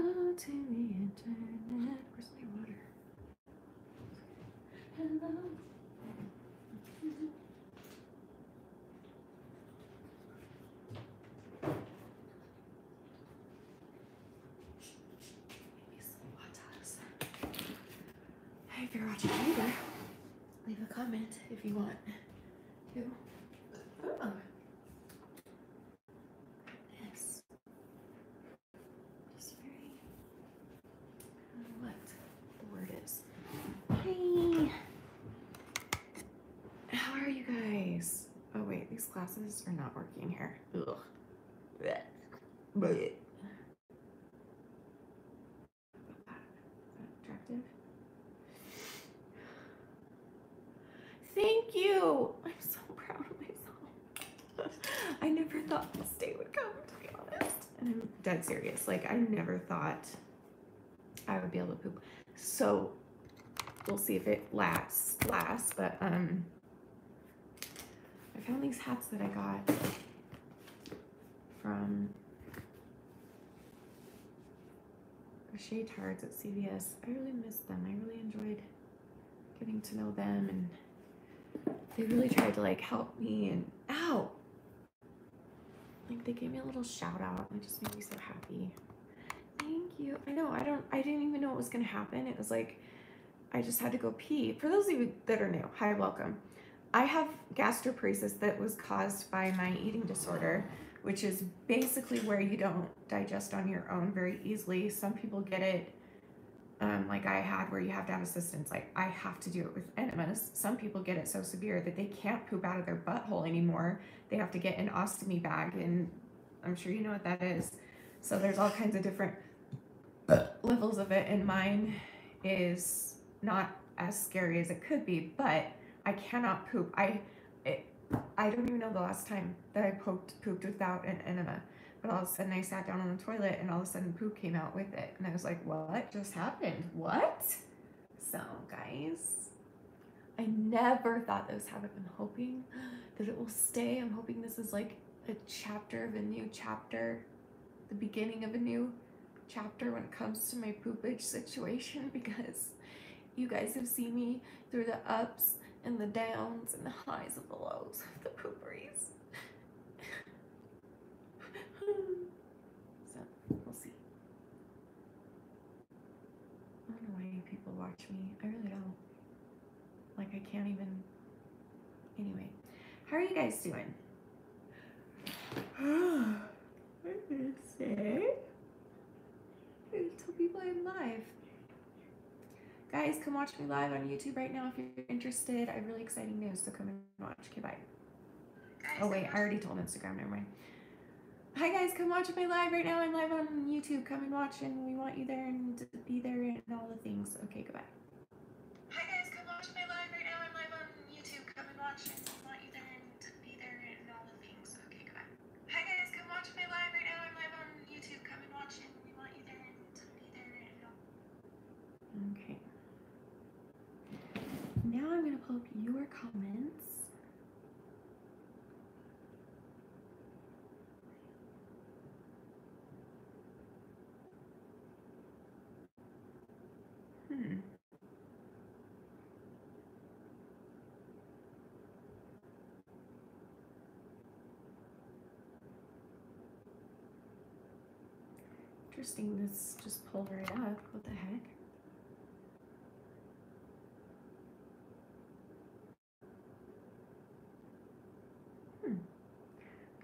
Hello to the internet. Where's my water? Hello. Maybe some watas. Hey, if you're watching later, leave a comment if you want to. Oh. Yes. Just very. I don't know what the word is. Hey. How are you guys? Oh wait, these glasses are not working here. Ugh. Blech. Blech. Is that attractive? Thank you. I'm so proud of myself. I never thought this day would come, to be honest. And I'm dead serious. Like, I never thought I would be able to poop. So, we'll see if it lasts. Lasts, but um, I found these hats that I got from Crochet Tards at CVS. I really missed them. I really enjoyed getting to know them and they really tried to like help me and ow! Like they gave me a little shout out and it just made me so happy. Thank you. I know i don't i didn't even know what was to happen. It was like i just had to go pee. For those of you that are new hi welcome i have gastroparesis that was caused by my eating disorder which is basically where you don't digest on your own very easily some people get it um, like I had, where you have to have assistance. Like I have to do it with enemas. Some people get it so severe that they can't poop out of their butthole anymore. They have to get an ostomy bag, and I'm sure you know what that is. So there's all kinds of different levels of it, and mine is not as scary as it could be, but I cannot poop. I it, I don't even know the last time that I poked pooped without an enema. But all of a sudden I sat down on the toilet and all of a sudden poop came out with it. And I was like, what just happened? What? So, guys, I never thought this happened. I'm hoping that it will stay. I'm hoping this is like a chapter of a new chapter, the beginning of a new chapter when it comes to my poopage situation because you guys have seen me through the ups and the downs and the highs and the lows of the pooperies. so we'll see. I don't know why people watch me. I really don't. Like I can't even. Anyway, how are you guys doing? I'm gonna say. Tell people I'm live. Guys, come watch me live on YouTube right now if you're interested. I have really exciting news, so come and watch. Okay, bye. Oh wait, I already told Instagram. Never mind. Hi guys, come watch my live right now. I'm live on YouTube. Come and watch, and we want you there and to be there and all the things. Okay, goodbye. Hi guys, come watch my live right now. I'm live on YouTube. Come and watch, and we want you there and to be there and all the things. Okay, goodbye. Hi guys, come watch my live right now. I'm live on YouTube. Come and watch, and we want you there and to be there and all. Okay. Now I'm gonna pull up your comments. Hmm. Interesting, this just pulled right up. What the heck?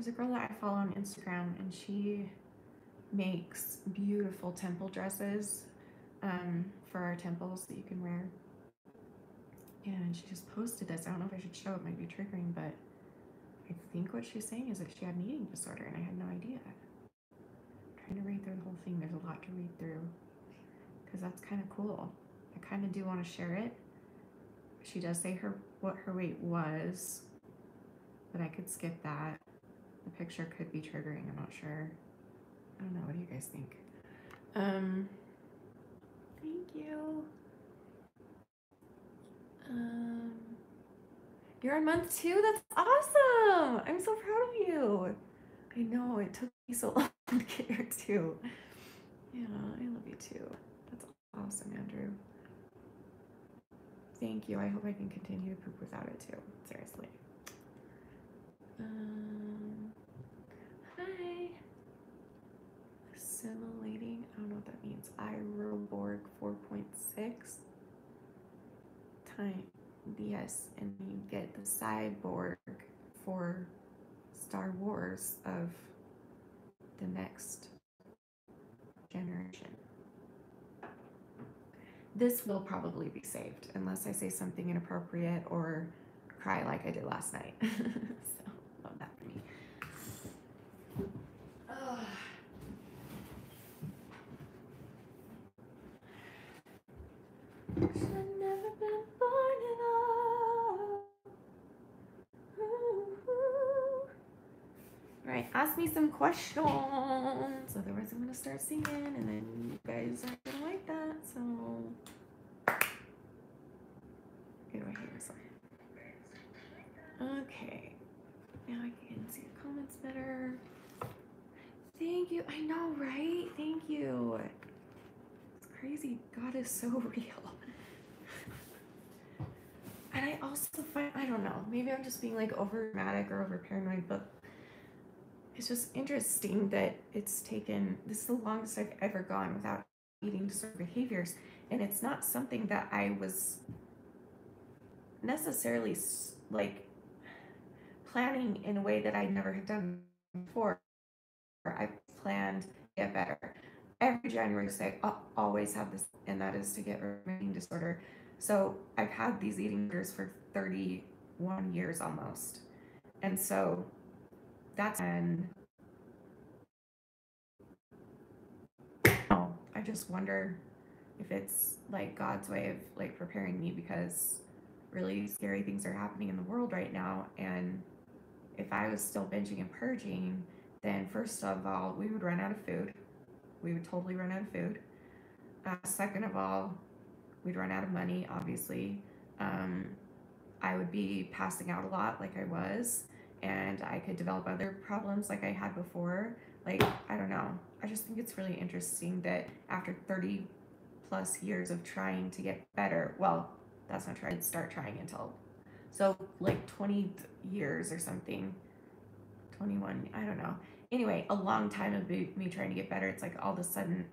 There's a girl that I follow on Instagram and she makes beautiful temple dresses um, for our temples that you can wear. And she just posted this. I don't know if I should show it, might be triggering, but I think what she's saying is that she had an eating disorder and I had no idea. trying to read through the whole thing. There's a lot to read through because that's kind of cool. I kind of do want to share it. She does say her what her weight was, but I could skip that. The picture could be triggering. I'm not sure. I don't know. What do you guys think? Um, thank you. Um, you're on month two. That's awesome. I'm so proud of you. I know it took me so long to get here too. Yeah, I love you too. That's awesome, Andrew. Thank you. I hope I can continue to poop without it too. Seriously. Um, hi. Assimilating. I don't know what that means. I Iroborg 4.6 time. Yes, and you get the cyborg for Star Wars of the next generation. This will probably be saved unless I say something inappropriate or cry like I did last night. so, love that for me. Ugh. Should never been born at all. Ooh. Right, ask me some questions. Otherwise, I'm gonna start singing, and then you guys aren't gonna like that. So. Okay, now I can see the comments better. Thank you. I know, right? Thank you. It's crazy. God is so real. And I also find, I don't know, maybe I'm just being like over dramatic or over paranoid, but it's just interesting that it's taken, this is the longest I've ever gone without eating disorder behaviors. And it's not something that I was necessarily like planning in a way that I never had done before. I planned to get better. Every January, say, I always have this, and that is to get my eating disorder. So I've had these eating disorders for 31 years almost. And so that's when oh, I just wonder if it's like God's way of like preparing me because really scary things are happening in the world right now. And if I was still binging and purging, then first of all, we would run out of food. We would totally run out of food. Uh, second of all, we'd run out of money, obviously. Um, I would be passing out a lot, like I was, and I could develop other problems like I had before. Like, I don't know. I just think it's really interesting that after 30 plus years of trying to get better, well, that's not trying to start trying until so like 20 years or something 21 i don't know anyway a long time of me trying to get better it's like all of a sudden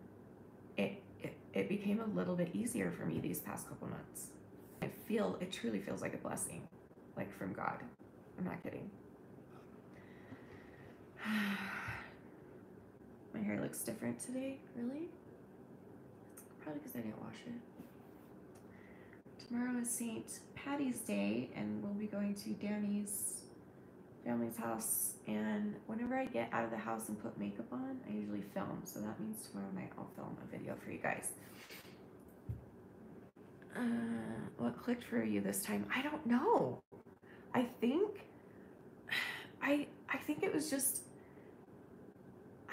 it, it it became a little bit easier for me these past couple months. I feel it truly feels like a blessing like from god. I'm not kidding. My hair looks different today really? Probably because i didn't wash it. Tomorrow is St. Patty's Day, and we'll be going to Danny's family's house. And whenever I get out of the house and put makeup on, I usually film. So that means tomorrow night I'll film a video for you guys. Uh, what clicked for you this time? I don't know. I think, I I think it was just.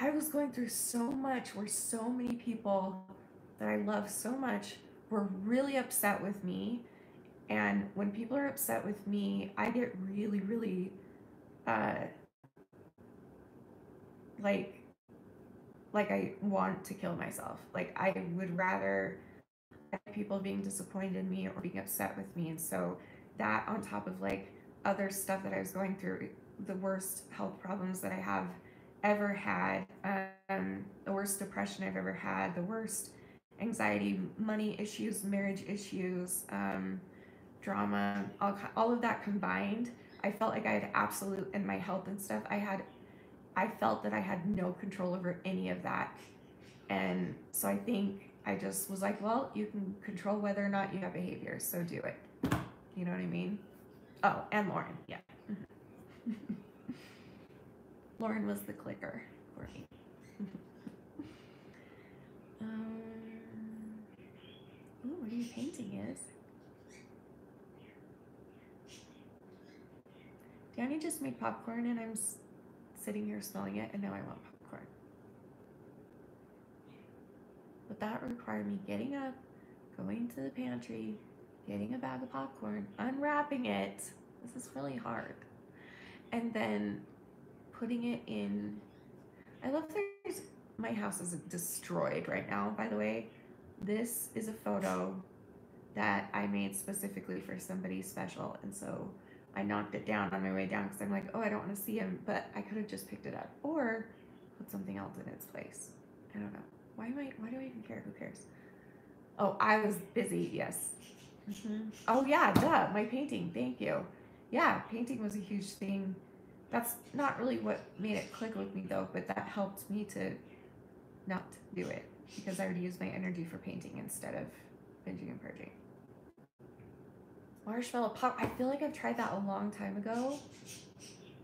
I was going through so much where so many people that I love so much were really upset with me. And when people are upset with me, I get really, really uh like like I want to kill myself. Like I would rather people being disappointed in me or being upset with me. And so that on top of like other stuff that I was going through, the worst health problems that I have ever had, um, the worst depression I've ever had, the worst anxiety, money issues, marriage issues, um, drama, all, all of that combined, I felt like I had absolute, and my health and stuff, I had, I felt that I had no control over any of that. And so I think I just was like, well, you can control whether or not you have behavior, so do it. You know what I mean? Oh, and Lauren, yeah. Lauren was the clicker for me. um, Ooh, what are you painting is? Danny just made popcorn and I'm sitting here smelling it and now I want popcorn. But that required me getting up, going to the pantry, getting a bag of popcorn, unwrapping it. This is really hard. And then putting it in. I love there's my house is destroyed right now, by the way. This is a photo that I made specifically for somebody special. And so I knocked it down on my way down because I'm like, oh, I don't want to see him, but I could have just picked it up or put something else in its place. I don't know. Why am I, why do I even care? Who cares? Oh, I was busy. Yes. Mm-hmm. Oh yeah, duh, my painting. Thank you. Yeah, painting was a huge thing. That's not really what made it click with me though, but that helped me to not do it because I would use my energy for painting instead of binging and purging. Marshmallow pop. I feel like I've tried that a long time ago,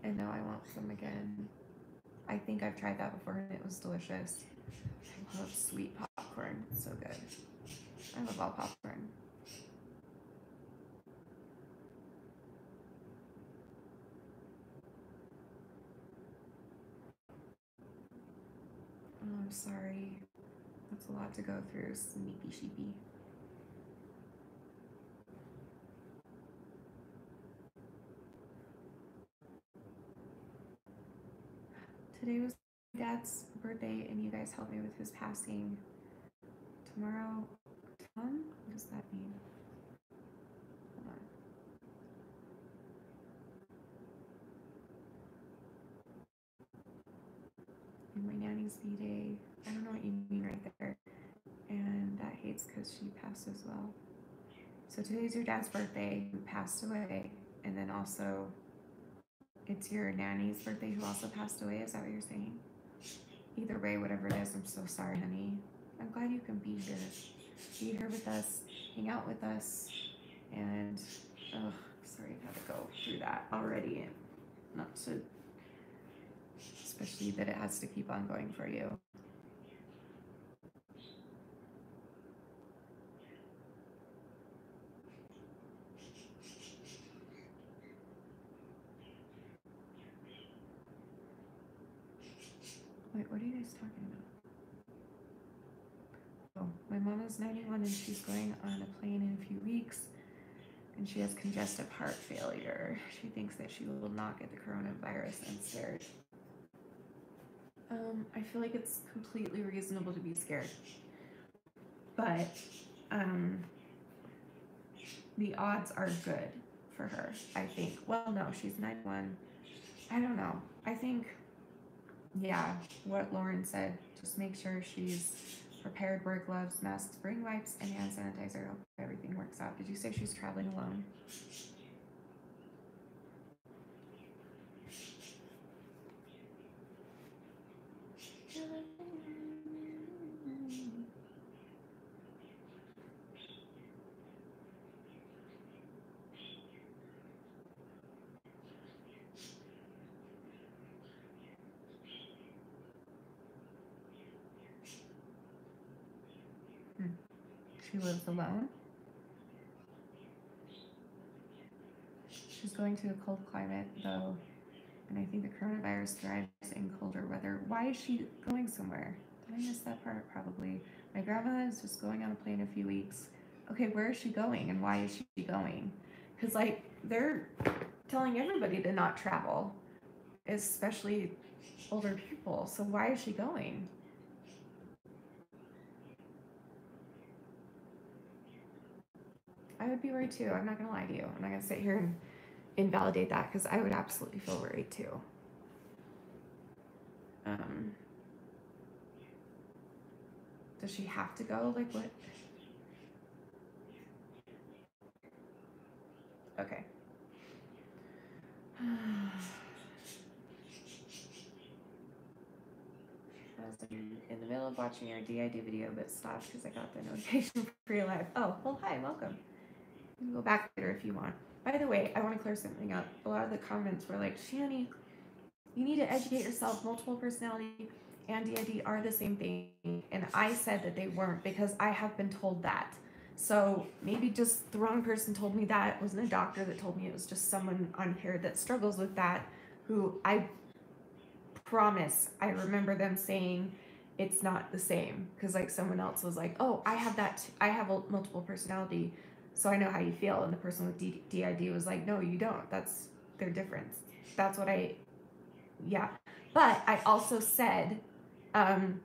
and now I want some again. I think I've tried that before and it was delicious. I love sweet popcorn. It's so good. I love all popcorn. Oh, I'm sorry. That's a lot to go through, sneaky sheepy. Today was dad's birthday and you guys helped me with his passing. Tomorrow, Tom? What does that mean? My nanny's B day. I don't know what you mean right there. And that hates because she passed as well. So today's your dad's birthday who passed away. And then also it's your nanny's birthday who also passed away. Is that what you're saying? Either way, whatever it is, I'm so sorry, honey. I'm glad you can be here. Be here with us, hang out with us, and oh, sorry I've had to go through that already, and not to, especially that it has to keep on going for you. Wait, what are you guys talking about? Oh, my mom is 91 and she's going on a plane in a few weeks and she has congestive heart failure. She thinks that she will not get the coronavirus and scared. Um, I feel like it's completely reasonable to be scared. But um, the odds are good for her, I think. Well, no, she's 91. I don't know. I think yeah, what Lauren said. Just make sure she's prepared, wear gloves, masks, bring wipes, and hand sanitizer. Hope everything works out. Did you say she's traveling alone? She lives alone. Going to a cold climate, though, and I think the coronavirus thrives in colder weather. Why is she going somewhere? Did I miss that part? Probably. My grandma is just going on a plane in a few weeks. Okay, where is she going and why is she going? Because, like, they're telling everybody to not travel, especially older people. So, why is she going? I would be worried too. I'm not gonna lie to you. I'm not gonna sit here and invalidate that because I would absolutely feel worried too. Um, does she have to go? Like what? Okay. in the middle of watching your DID video, but stopped because I got the notification for your live. Oh, well, hi, welcome. You can go back later if you want. By the way, I want to clear something up. A lot of the comments were like, Shanny, you need to educate yourself. Multiple personality and DID are the same thing. And I said that they weren't because I have been told that. So maybe just the wrong person told me that. It wasn't a doctor that told me. It was just someone on here that struggles with that who I promise I remember them saying it's not the same because like someone else was like, "Oh, I have that. T- I have a multiple personality." So I know how you feel. And the person with DID was like, no, you don't. That's their difference. That's what I, yeah. But I also said, um,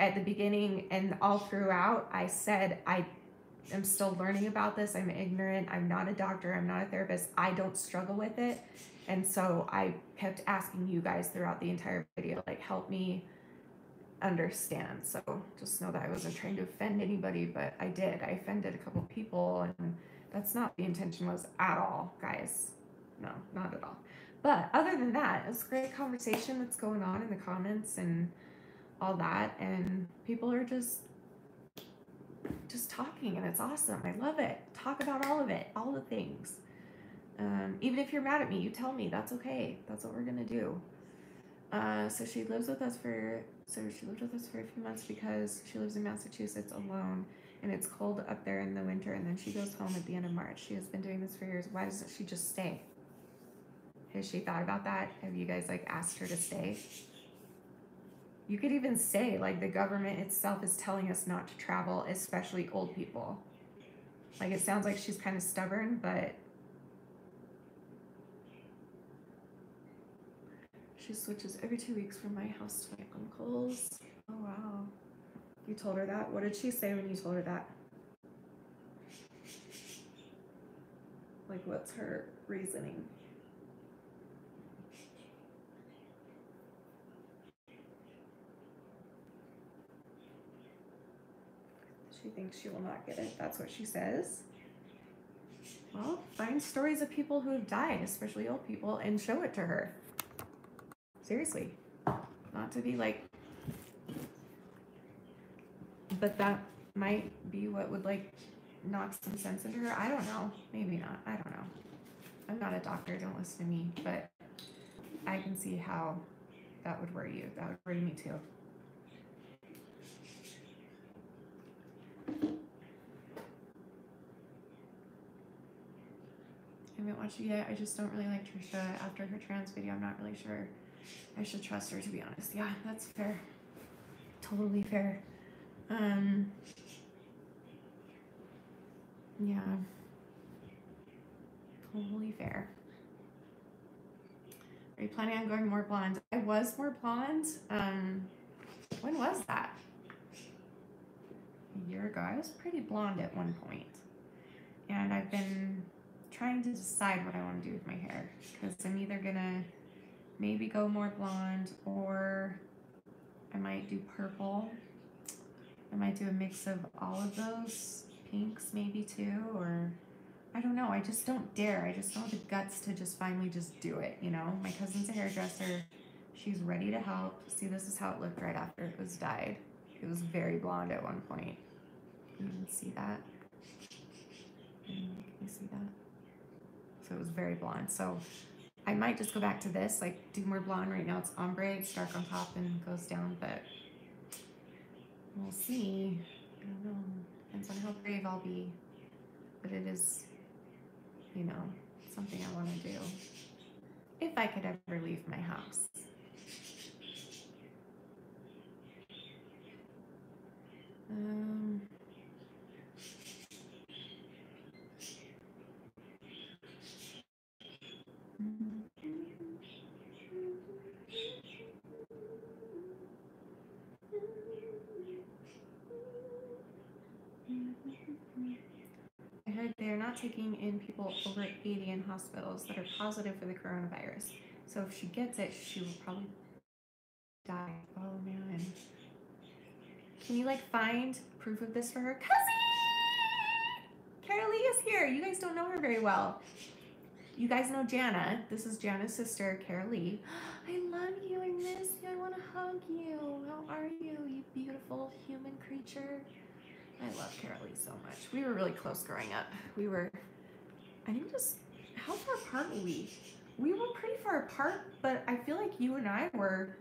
at the beginning and all throughout, I said, I am still learning about this. I'm ignorant. I'm not a doctor. I'm not a therapist. I don't struggle with it. And so I kept asking you guys throughout the entire video, like, help me understand. So just know that I wasn't trying to offend anybody, but I did. I offended a couple people, and that's not the intention was at all, guys. No, not at all. But other than that, it's a great conversation that's going on in the comments and all that, and people are just just talking, and it's awesome. I love it. Talk about all of it, all the things. Um, even if you're mad at me, you tell me. That's okay. That's what we're gonna do. Uh, so she lives with us for so she lived with us for a few months because she lives in Massachusetts alone and it's cold up there in the winter and then she goes home at the end of March. She has been doing this for years. Why doesn't she just stay? Has she thought about that? Have you guys like asked her to stay? You could even say like the government itself is telling us not to travel, especially old people. Like it sounds like she's kind of stubborn, but she switches every two weeks from my house to my uncle's. Oh wow. You told her that? What did she say when you told her that? Like what's her reasoning? She thinks she will not get it. That's what she says. Well, find stories of people who have died, especially old people, and show it to her. Seriously. Not to be like. But that might be what would like knock some sense into her. I don't know. Maybe not. I don't know. I'm not a doctor. Don't listen to me. But I can see how that would worry you. That would worry me too. I haven't watched it yet. I just don't really like Trisha. After her trans video, I'm not really sure I should trust her to be honest. Yeah, that's fair. Totally fair. Um Yeah. Totally fair. Are you planning on going more blonde? I was more blonde. Um when was that? A year ago. I was pretty blonde at one point. And I've been trying to decide what I want to do with my hair because I'm either gonna maybe go more blonde or I might do purple. I might do a mix of all of those pinks maybe too or I don't know. I just don't dare. I just don't have the guts to just finally just do it, you know? My cousin's a hairdresser. She's ready to help. See, this is how it looked right after it was dyed. It was very blonde at one point. You can see that. Can you see that? So it was very blonde. So I might just go back to this, like do more blonde. Right now it's ombre, it's dark on top and goes down, but we'll see. I don't know. Depends on how brave I'll be. But it is, you know, something I want to do. If I could ever leave my house. Um, I heard they're taking in people over 80 in hospitals that are positive for the coronavirus. So if she gets it, she will probably die. Oh man. Can you like find proof of this for her? Cousin! Carolee is here. You guys don't know her very well. You guys know Jana. This is Jana's sister, Carolee. I love you. I miss you. I want to hug you. How are you, you beautiful human creature? I love Carolee so much. We were really close growing up. We were, I think just, how far apart were we? We were pretty far apart, but I feel like you and I were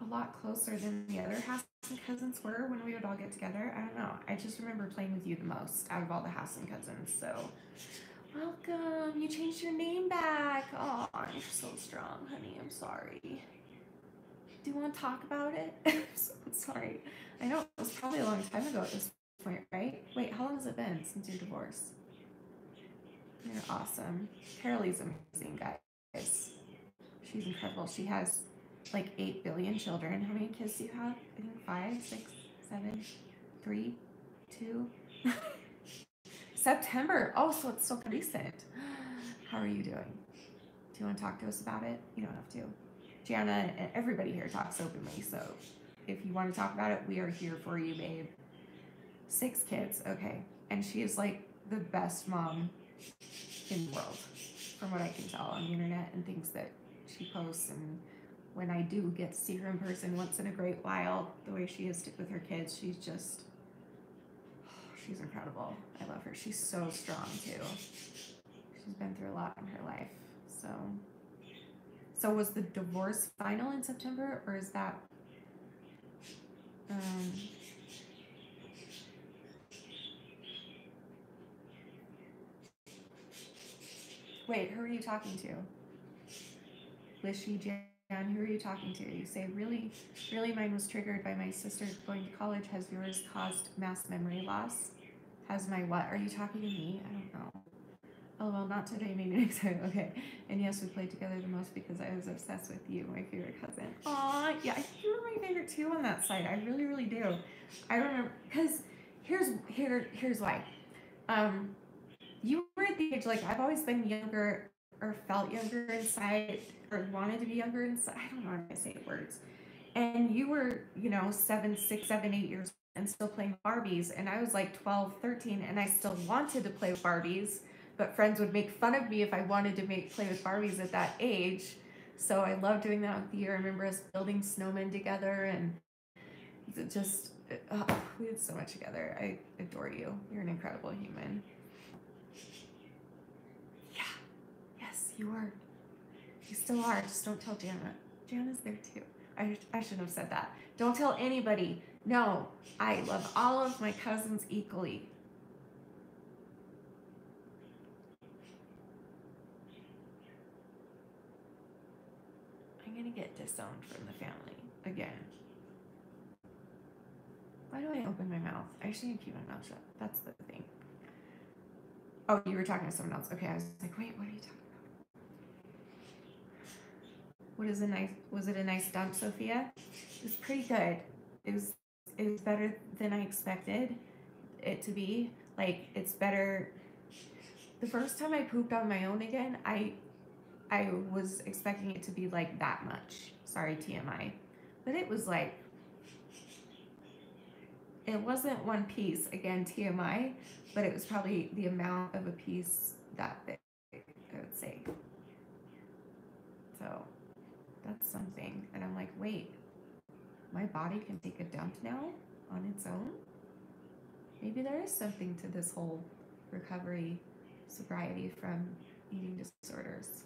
a lot closer than the other Hassan cousins were when we would all get together. I don't know. I just remember playing with you the most out of all the Hassan cousins. So, welcome. You changed your name back. Oh, you're so strong, honey. I'm sorry. Do you want to talk about it? I'm so sorry. I know it was probably a long time ago at this point, right? Wait, how long has it been since your divorce? You're awesome. Carolee's amazing, guys. She's incredible. She has like 8 billion children. How many kids do you have? I think five, six, seven, three, two. September. Oh, so it's so recent. How are you doing? Do you want to talk to us about it? You don't have to. Jana and everybody here talks openly, so if you want to talk about it, we are here for you, babe. Six kids, okay. And she is like the best mom in the world, from what I can tell on the internet and things that she posts. And when I do get to see her in person once in a great while, the way she is with her kids, she's just, she's incredible. I love her. She's so strong too. She's been through a lot in her life. So, so was the divorce final in September, or is that? Um, Wait, who are you talking to? Lishy Jan, who are you talking to? You say, really, really, mine was triggered by my sister going to college. Has yours caused mass memory loss? Has my what? Are you talking to me? I don't know. Oh, well, not today, maybe next time. Okay. And yes, we played together the most because I was obsessed with you, my favorite cousin. Aw, yeah, I think you were my favorite too on that side. I really, really do. I remember, because here's, here, here's why. Um, you were at the age like I've always been younger or felt younger inside or wanted to be younger inside. I don't know how to say words. And you were, you know, seven, six, seven, eight years and still playing Barbies. And I was like 12, 13, and I still wanted to play Barbies, but friends would make fun of me if I wanted to make play with Barbies at that age. So I love doing that with you. I remember us building snowmen together and just, oh, we did so much together. I adore you. You're an incredible human. Yeah. Yes, you are. You still are. Just don't tell Jana. Jana's there too. I, I shouldn't have said that. Don't tell anybody. No, I love all of my cousins equally. I'm going to get disowned from the family again. Why do I open my mouth? I shouldn't keep my mouth shut. That's the thing. Oh, you were talking to someone else. Okay, I was like, wait, what are you talking about? what is a nice was it a nice dump, Sophia? It was pretty good. It was it was better than I expected it to be. Like it's better the first time I pooped on my own again, I I was expecting it to be like that much. Sorry, TMI. But it was like it wasn't one piece, again, TMI, but it was probably the amount of a piece that big, I would say. So that's something. And I'm like, wait, my body can take a dump now on its own? Maybe there is something to this whole recovery, sobriety from eating disorders.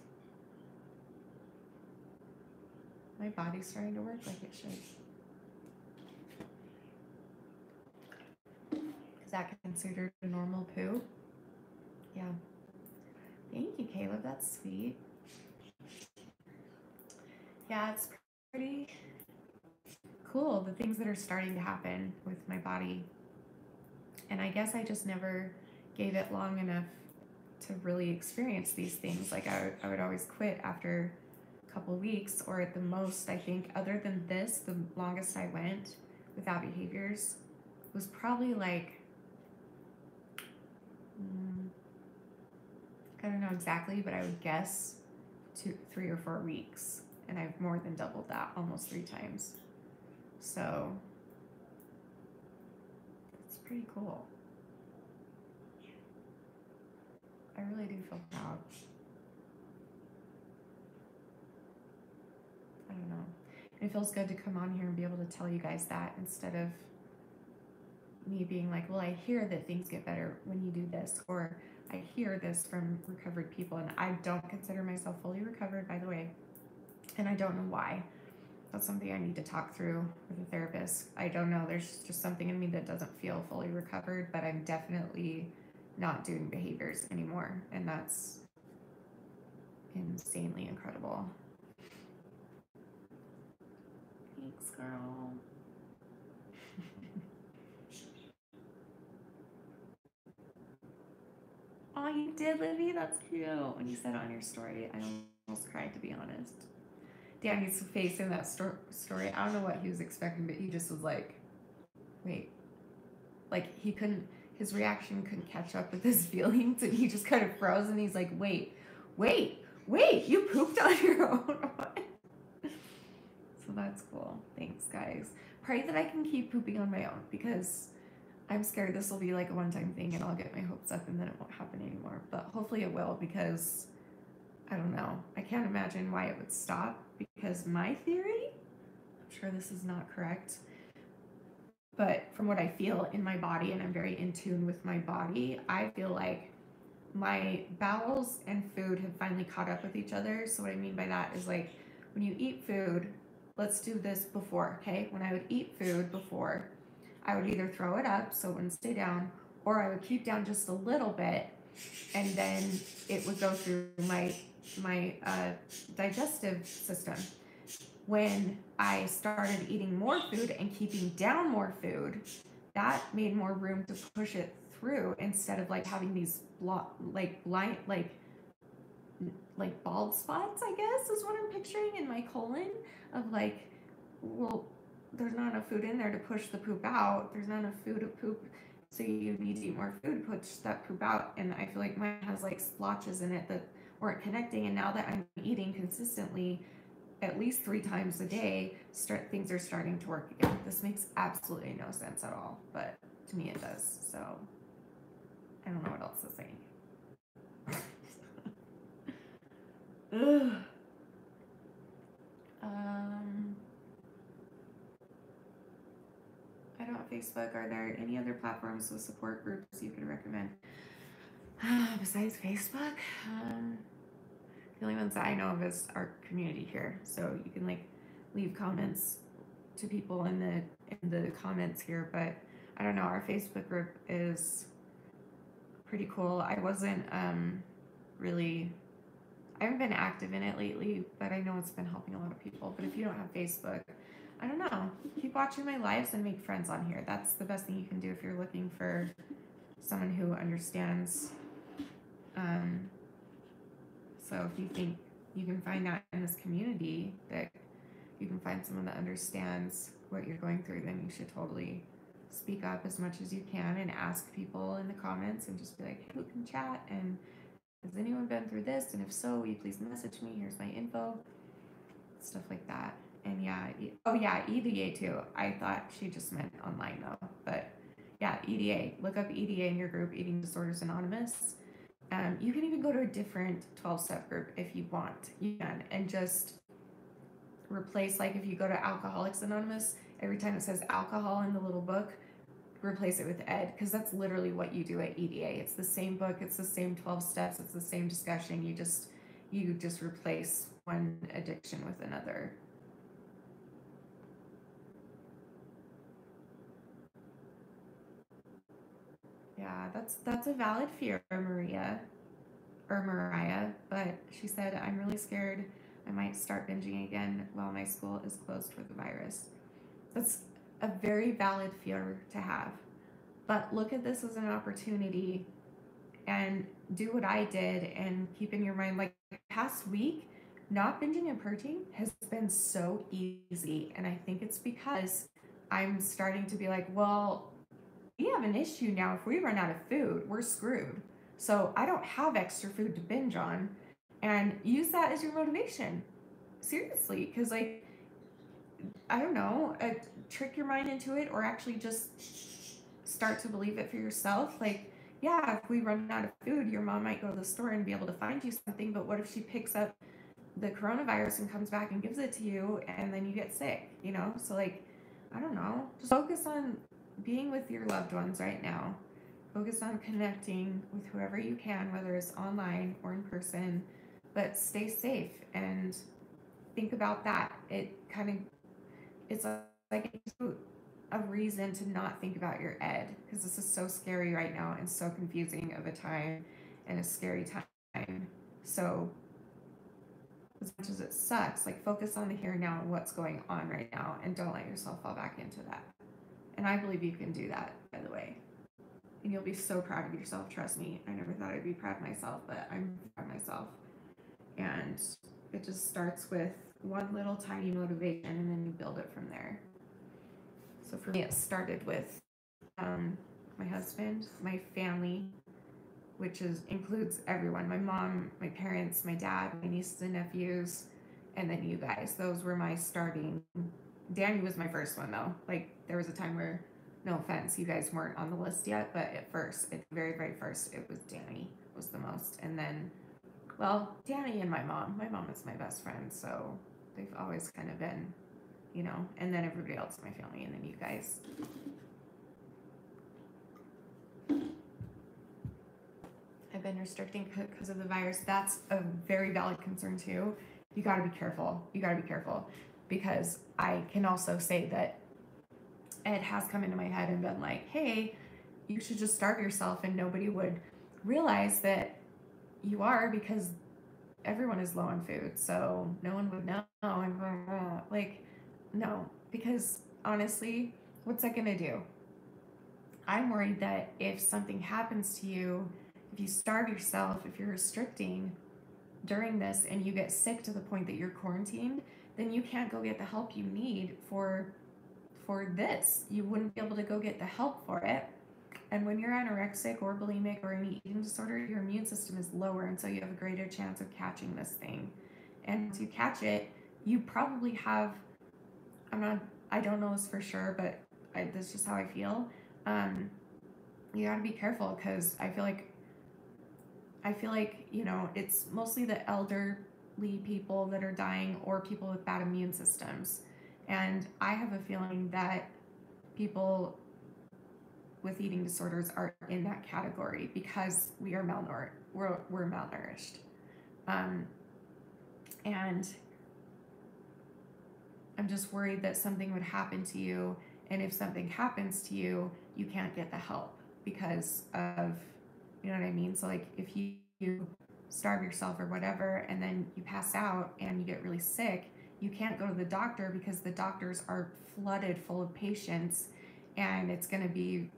My body's starting to work like it should. Is that considered a normal poo? Yeah. Thank you, Caleb. That's sweet yeah, it's pretty cool the things that are starting to happen with my body. And I guess I just never gave it long enough to really experience these things. Like I, I would always quit after couple weeks, or at the most, I think, other than this, the longest I went without behaviors was probably like, mm, I don't know exactly, but I would guess two, three or four weeks and I've more than doubled that almost three times. So it's pretty cool. I really do feel proud. I don't know. It feels good to come on here and be able to tell you guys that instead of me being like, well, I hear that things get better when you do this, or I hear this from recovered people, and I don't consider myself fully recovered, by the way and I don't know why. That's something I need to talk through with a therapist. I don't know. There's just something in me that doesn't feel fully recovered, but I'm definitely not doing behaviors anymore. And that's insanely incredible. Thanks, girl. oh, you did, Livy? That's cute. When you said on your story, I almost cried, to be honest. Danny's face in that sto- story. I don't know what he was expecting, but he just was like, wait. Like he couldn't, his reaction couldn't catch up with his feelings and he just kind of froze and he's like, wait, wait, wait, you pooped on your own. That's cool. Thanks, guys. Pray that I can keep pooping on my own because I'm scared this will be like a one time thing and I'll get my hopes up and then it won't happen anymore. But hopefully it will because I don't know. I can't imagine why it would stop because my theory, I'm sure this is not correct, but from what I feel in my body, and I'm very in tune with my body, I feel like my bowels and food have finally caught up with each other. So, what I mean by that is like when you eat food, let's do this before, okay? When I would eat food before, I would either throw it up so it wouldn't stay down, or I would keep down just a little bit, and then it would go through my my uh, digestive system. When I started eating more food and keeping down more food, that made more room to push it through instead of like having these blo- like blind like like bald spots. I guess is what I'm picturing in my colon of like, well, there's not enough food in there to push the poop out. There's not enough food to poop so you need to eat more food to push that poop out and i feel like mine has like splotches in it that weren't connecting and now that i'm eating consistently at least three times a day start things are starting to work again this makes absolutely no sense at all but to me it does so i don't know what else to say Um I don't Facebook. Are there any other platforms with support groups you could recommend? Besides Facebook, um, the only ones I know of is our community here. So you can like leave comments to people in the in the comments here. But I don't know. Our Facebook group is pretty cool. I wasn't um, really. I haven't been active in it lately, but I know it's been helping a lot of people. But if you don't have Facebook, I don't know. Keep watching my lives and make friends on here. That's the best thing you can do if you're looking for someone who understands. Um, so if you think you can find that in this community, that you can find someone that understands what you're going through, then you should totally speak up as much as you can and ask people in the comments and just be like, hey, we can chat and has anyone been through this? And if so, will you please message me? Here's my info. Stuff like that and yeah, oh yeah, EDA too. I thought she just meant online though, but yeah, EDA. Look up EDA in your group, Eating Disorders Anonymous. Um, you can even go to a different 12 step group if you want. You can and just replace like if you go to Alcoholics Anonymous, every time it says alcohol in the little book, replace it with ed because that's literally what you do at EDA. It's the same book, it's the same 12 steps, it's the same discussion. You just you just replace one addiction with another Yeah, that's that's a valid fear, Maria or Mariah. But she said, I'm really scared I might start binging again while my school is closed for the virus. That's a very valid fear to have. But look at this as an opportunity and do what I did and keep in your mind like past week, not binging and purging has been so easy. And I think it's because I'm starting to be like, well, we have an issue now. If we run out of food, we're screwed. So I don't have extra food to binge on and use that as your motivation. Seriously, because like, I don't know, trick your mind into it or actually just start to believe it for yourself. Like, yeah, if we run out of food, your mom might go to the store and be able to find you something. But what if she picks up the coronavirus and comes back and gives it to you and then you get sick, you know? So, like, I don't know, just focus on being with your loved ones right now. Focus on connecting with whoever you can, whether it's online or in person, but stay safe and think about that. It kind of, it's like a reason to not think about your ed because this is so scary right now and so confusing of a time and a scary time. So, as much as it sucks, like focus on the here and now and what's going on right now and don't let yourself fall back into that. And I believe you can do that, by the way. And you'll be so proud of yourself. Trust me. I never thought I'd be proud of myself, but I'm proud of myself. And it just starts with one little tiny motivation and then you build it from there. So for me, it started with um, my husband, my family, which is includes everyone my mom, my parents, my dad, my nieces and nephews, and then you guys. Those were my starting. Danny was my first one though. Like there was a time where, no offense, you guys weren't on the list yet, but at first, at the very, very first, it was Danny was the most. And then, well, Danny and my mom. My mom is my best friend, so they've always kind of been, you know, and then everybody else in my family, and then you guys. I've been restricting because of the virus. That's a very valid concern too. You got to be careful. You got to be careful because I can also say that it has come into my head and been like, hey, you should just starve yourself and nobody would realize that you are because everyone is low on food. So no one would know. Like, no, because honestly, what's that going to do? I'm worried that if something happens to you, if you starve yourself, if you're restricting during this and you get sick to the point that you're quarantined, then you can't go get the help you need for for this. You wouldn't be able to go get the help for it. And when you're anorexic or bulimic or any eating disorder, your immune system is lower, and so you have a greater chance of catching this thing. And to catch it, you probably have. I'm not. I don't know this for sure, but I, that's just how I feel. Um, you got to be careful because I feel like I feel like, you know, it's mostly the elderly people that are dying or people with bad immune systems. And I have a feeling that people with eating disorders are in that category because we are malnourished. We're, we're malnourished. Um, and I'm just worried that something would happen to you. And if something happens to you, you can't get the help because of you know what I mean? So like if you, you starve yourself or whatever and then you pass out and you get really sick, you can't go to the doctor because the doctors are flooded full of patients and it's going to be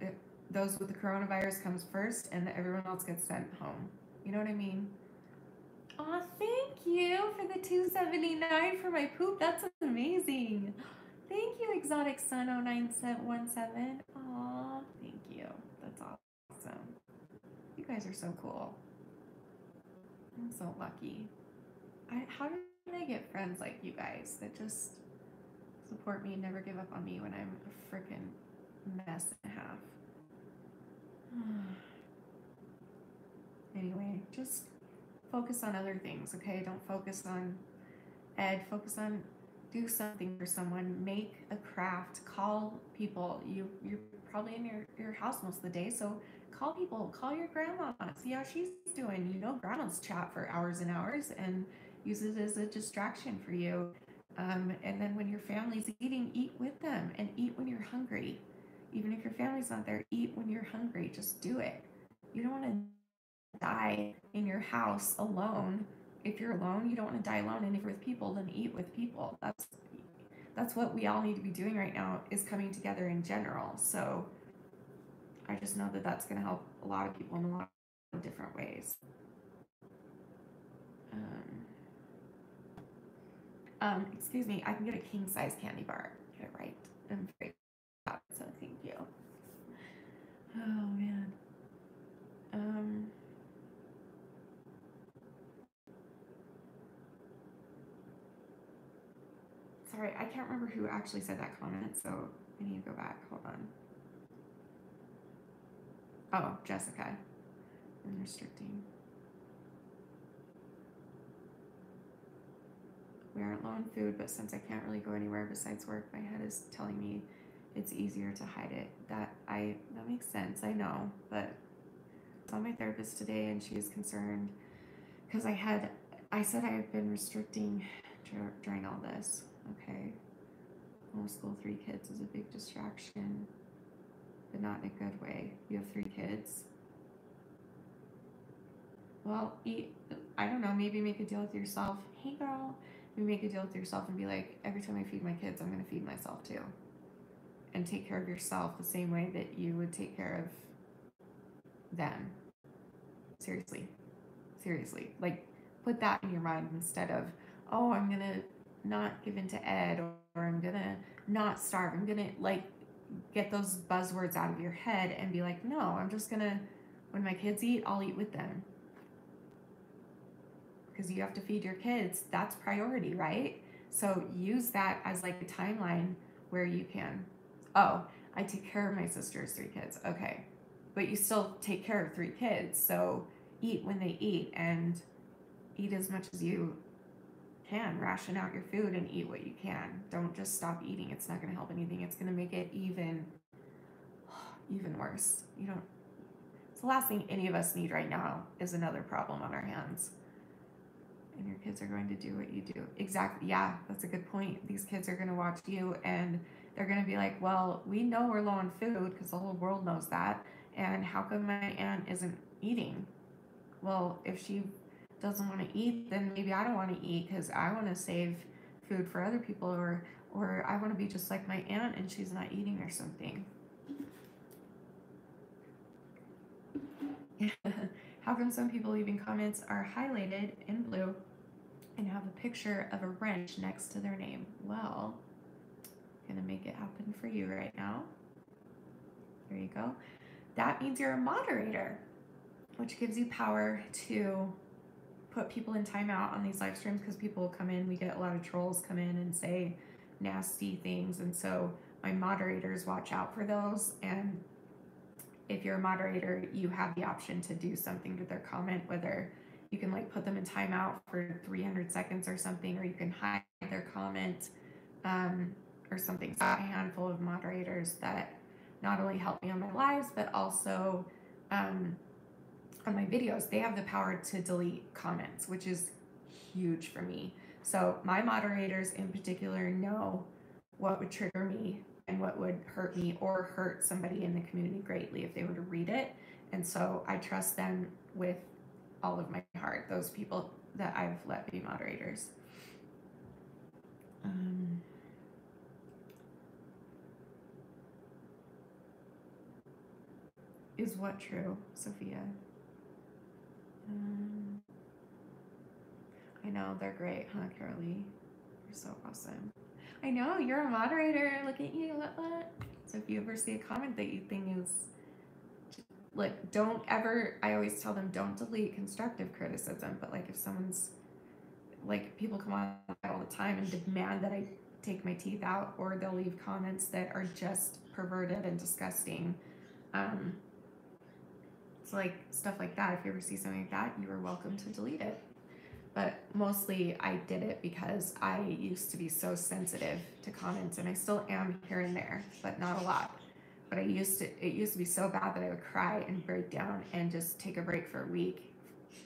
uh, those with the coronavirus comes first and everyone else gets sent home. You know what I mean? Oh, thank you for the 279 for my poop. That's amazing. Thank you, Exotic Sun 0917. Aw, thank you. That's awesome. You guys are so cool. I'm so lucky. I, how did I get friends like you guys that just support me and never give up on me when I'm a freaking mess and a half? anyway, just focus on other things, okay? Don't focus on Ed. Focus on do something for someone. Make a craft. Call people. You you're probably in your, your house most of the day, so call people, call your grandma, see how she's doing. You know, grandmas chat for hours and hours and use it as a distraction for you. Um, and then when your family's eating, eat with them and eat when you're hungry. Even if your family's not there, eat when you're hungry. Just do it. You don't want to die in your house alone. If you're alone, you don't want to die alone. And if you're with people, then eat with people. That's that's what we all need to be doing right now is coming together in general. So I just know that that's going to help a lot of people in a lot of different ways. Um, um, excuse me, I can get a king size candy bar. Get it right. I'm very proud, so thank you. Oh man. Um. Sorry, I can't remember who actually said that comment, so I need to go back. Hold on. Oh, Jessica. And restricting. We aren't low on food, but since I can't really go anywhere besides work, my head is telling me it's easier to hide it. That I that makes sense. I know, but I saw my therapist today, and she was concerned because I had I said I had been restricting during all this. Okay, homeschool three kids is a big distraction but not in a good way. You have three kids. Well, eat, I don't know, maybe make a deal with yourself. Hey, girl, maybe make a deal with yourself and be like, every time I feed my kids, I'm going to feed myself too. And take care of yourself the same way that you would take care of them. Seriously. Seriously. Like, put that in your mind instead of, oh, I'm gonna not give in to Ed or, or I'm gonna not starve. I'm gonna like get those buzzwords out of your head and be like, no, I'm just gonna, when my kids eat, I'll eat with them. Because you have to feed your kids. That's priority, right? So use that as like a timeline where you can, oh, I take care of my sister's three kids. Okay. But you still take care of three kids. So eat when they eat and eat as much as you can. Ration out your food and eat what you can. Don't just stop eating. It's not going to help anything. It's going to make it even even worse. You don't it's the last thing any of us need right now is another problem on our hands. And your kids are going to do what you do. Exactly. Yeah, that's a good point. These kids are going to watch you and they're going to be like, well, we know we're low on food because the whole world knows that. And how come my aunt isn't eating? Well, if she doesn't want to eat, then maybe I don't want to eat because I want to save food for other people or or I want to be just like my aunt and she's not eating or something. How come some people leaving comments are highlighted in blue and have a picture of a wrench next to their name? Well, I'm gonna make it happen for you right now. There you go. That means you're a moderator, which gives you power to put people in timeout on these live streams because people come in. We get a lot of trolls come in and say nasty things, and so my moderators watch out for those. And if you're a moderator, you have the option to do something to their comment, whether you can like put them in timeout for 300 seconds or something, or you can hide their comment um, or something. So a handful of moderators that not only help me on my lives, but also um, on my videos, they have the power to delete comments, which is huge for me. So my moderators in particular know what would trigger me and what would hurt me or hurt somebody in the community greatly if they were to read it. And so I trust them with all of my heart, those people that I've let be moderators. Um, is what true, Sophia? I know they're great, huh, Carolee? You're so awesome. I know you're a moderator. Look at you. What, what? So if you ever see a comment that you think is like, don't ever. I always tell them don't delete constructive criticism. But like, if someone's like, people come on all the time and demand that I take my teeth out, or they'll leave comments that are just perverted and disgusting. Um, like stuff like that, if you ever see something like that, you are welcome to delete it. But mostly I did it because I used to be so sensitive to comments and I still am here and there, but not a lot. But I used to it used to be so bad that I would cry and break down and just take a break for a week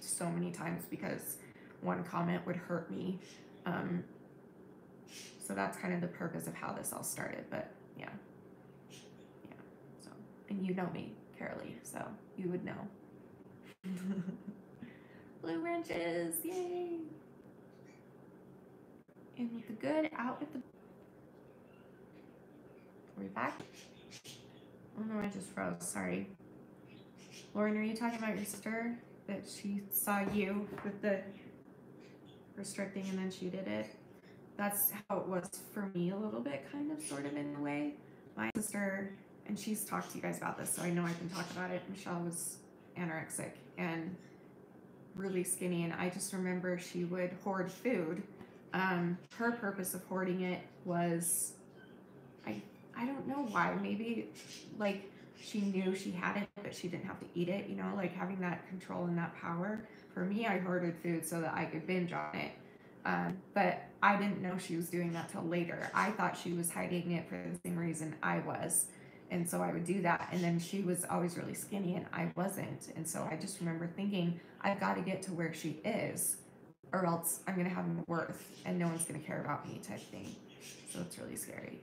so many times because one comment would hurt me. Um, so that's kind of the purpose of how this all started. But yeah. Yeah. So and you know me. Carolee, so you would know. Blue wrenches, yay! And with the good, out with the. Are we back? Oh no, I just froze. Sorry. Lauren, are you talking about your sister? That she saw you with the restricting and then she did it? That's how it was for me a little bit, kind of, sort of in a way. My sister and she's talked to you guys about this, so I know I can talk about it. Michelle was anorexic and really skinny, and I just remember she would hoard food. Um, her purpose of hoarding it was, I I don't know why. Maybe like she knew she had it, but she didn't have to eat it. You know, like having that control and that power. For me, I hoarded food so that I could binge on it. Um, but I didn't know she was doing that till later. I thought she was hiding it for the same reason I was and so I would do that. And then she was always really skinny and I wasn't. And so I just remember thinking, I've got to get to where she is, or else I'm going to have no worth and no one's going to care about me, type thing. So it's really scary.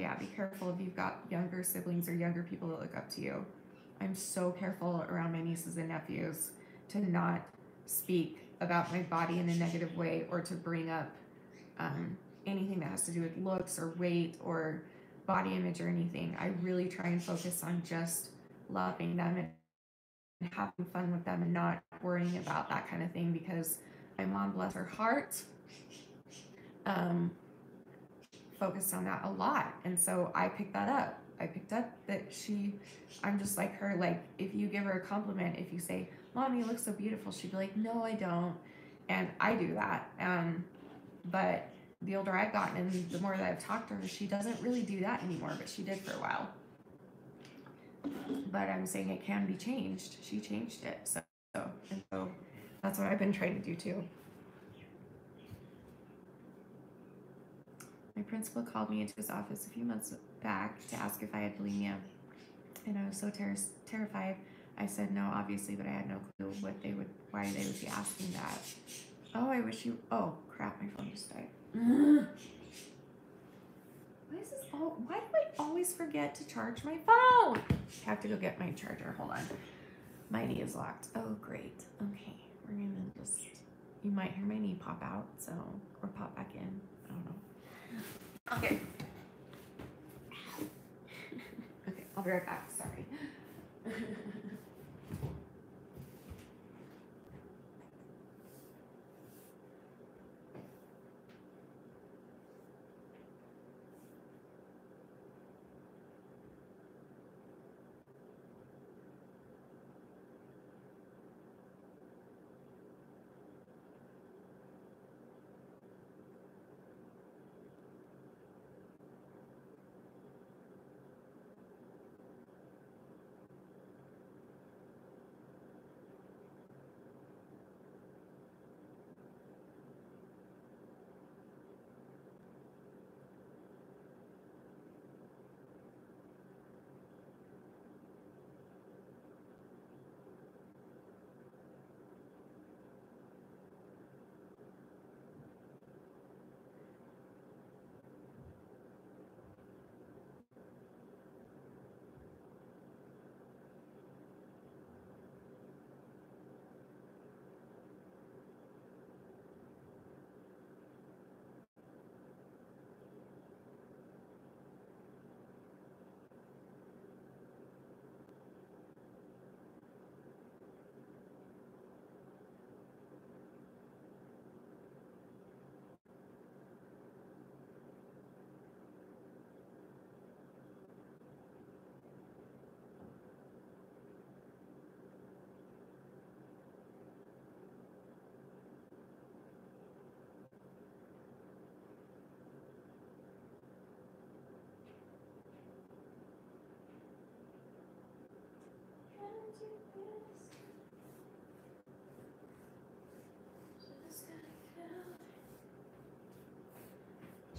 Yeah, be careful if you've got younger siblings or younger people that look up to you. I'm so careful around my nieces and nephews to not speak about my body in a negative way or to bring up um, anything that has to do with looks or weight or body image or anything. I really try and focus on just loving them and having fun with them and not worrying about that kind of thing because my mom, bless her heart, um, focused on that a lot. And so I picked that up. I picked up that she, I'm just like her. Like, if you give her a compliment, if you say, Mom, you look so beautiful, she'd be like, No, I don't. And I do that. Um, but the older I've gotten and the more that I've talked to her, she doesn't really do that anymore, but she did for a while. But I'm saying it can be changed. She changed it. So, so and so that's what I've been trying to do too. My principal called me into his office a few months back to ask if I had bulimia, and I was so ter- terrified. I said no, obviously, but I had no clue what they would, why they would be asking that. Oh, I wish you. Oh crap, my phone just died. Why is this all? Why do I always forget to charge my phone? I have to go get my charger. Hold on. My knee is locked. Oh great. Okay, we're gonna just. You might hear my knee pop out, so or pop back in. I don't know. Okay. okay, I'll be right back. Sorry.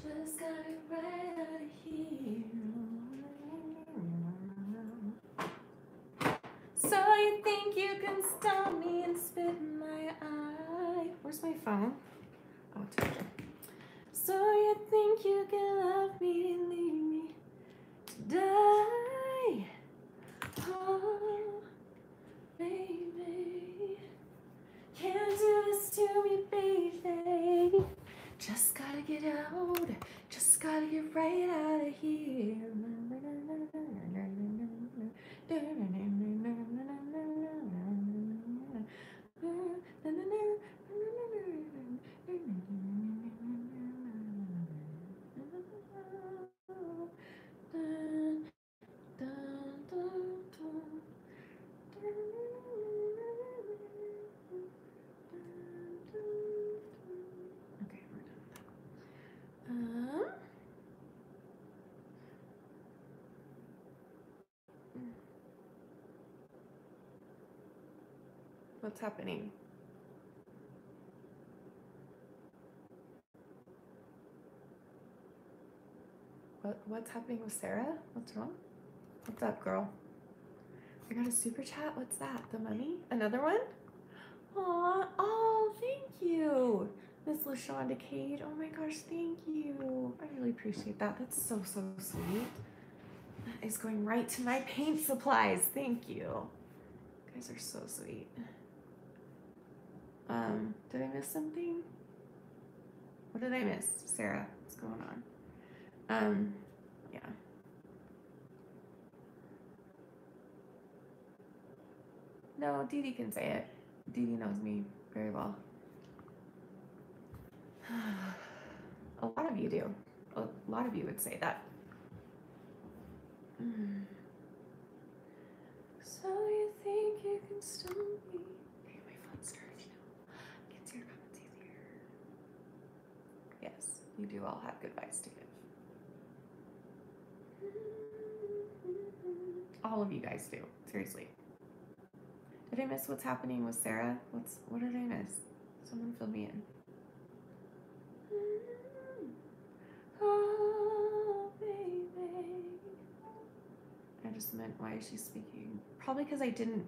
Just got it right out of here. So you think you can stop me and spit in my eye? Where's my phone? Oh, it's So you think you can love me and leave me to die? Oh, baby, can't do this to me, baby. Just gotta get out. Just gotta get right out of here. Okay, we're done with that. Um, what's happening? What what's happening with Sarah? What's wrong? What's up, girl? I got a super chat. What's that? The money? Another one? Aw, oh, thank you. Miss LaShonda Cade. Oh my gosh, thank you. I really appreciate that. That's so, so sweet. That is going right to my paint supplies. Thank you. You guys are so sweet. Um, did I miss something? What did I miss? Sarah, what's going on? Um, yeah. No, Dee Dee can say it. Dee Dee knows me very well. A lot of you do. A lot of you would say that. Mm. So you think you can still be? Okay, my phone's charged now. Can see your comments easier. Yes, you do all have good advice to give. All of you guys do. Seriously. Did I miss what's happening with Sarah? What's what did I miss? Someone fill me in. Oh, baby. I just meant why is she speaking? Probably because I didn't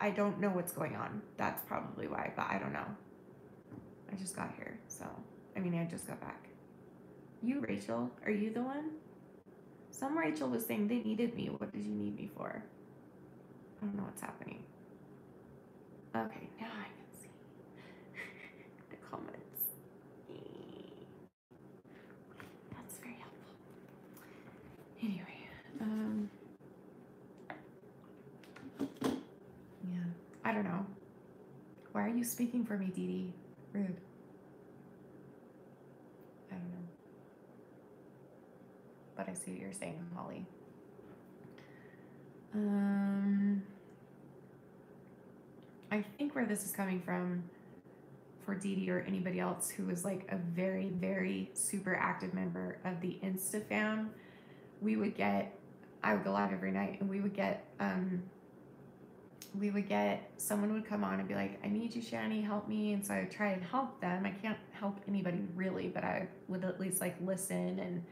I don't know what's going on. That's probably why, but I don't know. I just got here, so I mean I just got back. You, Rachel, are you the one? Some Rachel was saying they needed me. What did you need me for? I don't know what's happening. Okay, now I can see the comments. That's very helpful. Anyway, um, yeah, I don't know. Why are you speaking for me, Dee Dee? Rude. I don't know. But I see what you're saying, Holly. Um, I think where this is coming from for Dee Dee or anybody else who was like a very, very super active member of the InstaFam, we would get, I would go live every night and we would get, um, we would get someone would come on and be like, I need you, Shanny, help me. And so I would try and help them. I can't help anybody really, but I would at least like listen and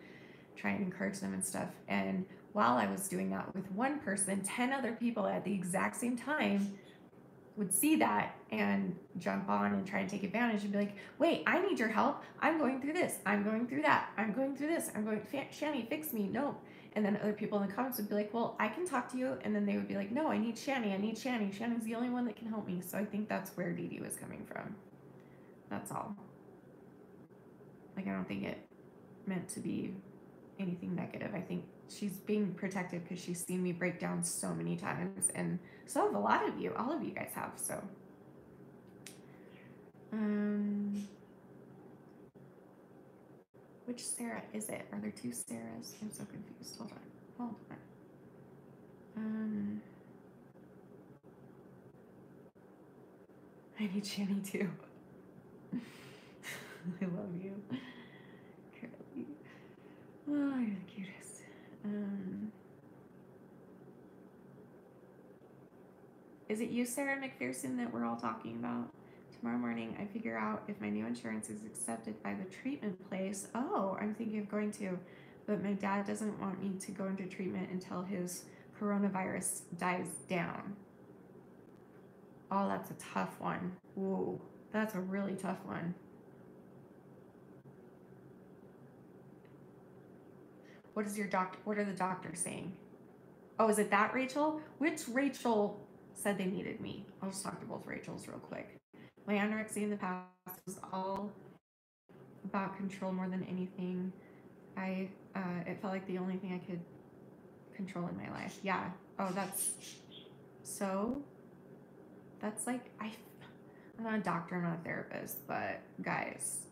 try and encourage them and stuff. And while I was doing that with one person, 10 other people at the exact same time would see that and jump on and try and take advantage and be like, wait, I need your help. I'm going through this. I'm going through that. I'm going through this. I'm going, Shanny, fix me. No. And then other people in the comments would be like, well, I can talk to you. And then they would be like, no, I need Shanny. I need Shanny. Shanny's the only one that can help me. So I think that's where Dee Dee was coming from. That's all. Like, I don't think it meant to be anything negative. I think she's being protected because she's seen me break down so many times. And so have a lot of you. All of you guys have. So, um, which Sarah is it? Are there two Sarahs? I'm so confused. Hold on. Hold on. Um, I need Shanny too. I love you. Oh, you're the cutest. Um, is it you, Sarah McPherson, that we're all talking about? Tomorrow morning, I figure out if my new insurance is accepted by the treatment place. Oh, I'm thinking of going to, but my dad doesn't want me to go into treatment until his coronavirus dies down. Oh, that's a tough one. Whoa, that's a really tough one. What is your doctor? What are the doctors saying? Oh, is it that Rachel? Which Rachel said they needed me? I'll just talk to both Rachels real quick. My anorexia in the past was all about control more than anything. I uh, it felt like the only thing I could control in my life. Yeah. Oh, that's so. That's like I. I'm not a doctor. I'm not a therapist, but guys,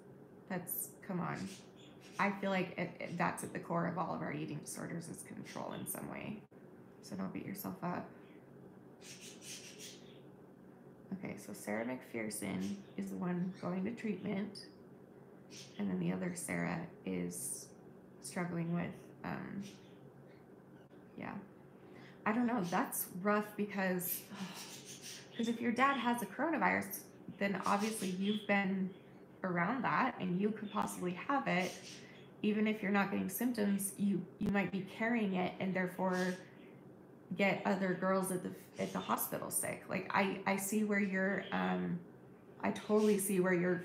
that's come on. I feel like it, it, that's at the core of all of our eating disorders is control in some way. So don't beat yourself up. Okay, so Sarah McPherson is the one going to treatment, and then the other Sarah is struggling with, um, yeah. I don't know. That's rough because, because if your dad has a coronavirus, then obviously you've been around that and you could possibly have it even if you're not getting symptoms, you you might be carrying it and therefore get other girls at the at the hospital sick. Like I I see where you're um I totally see where you're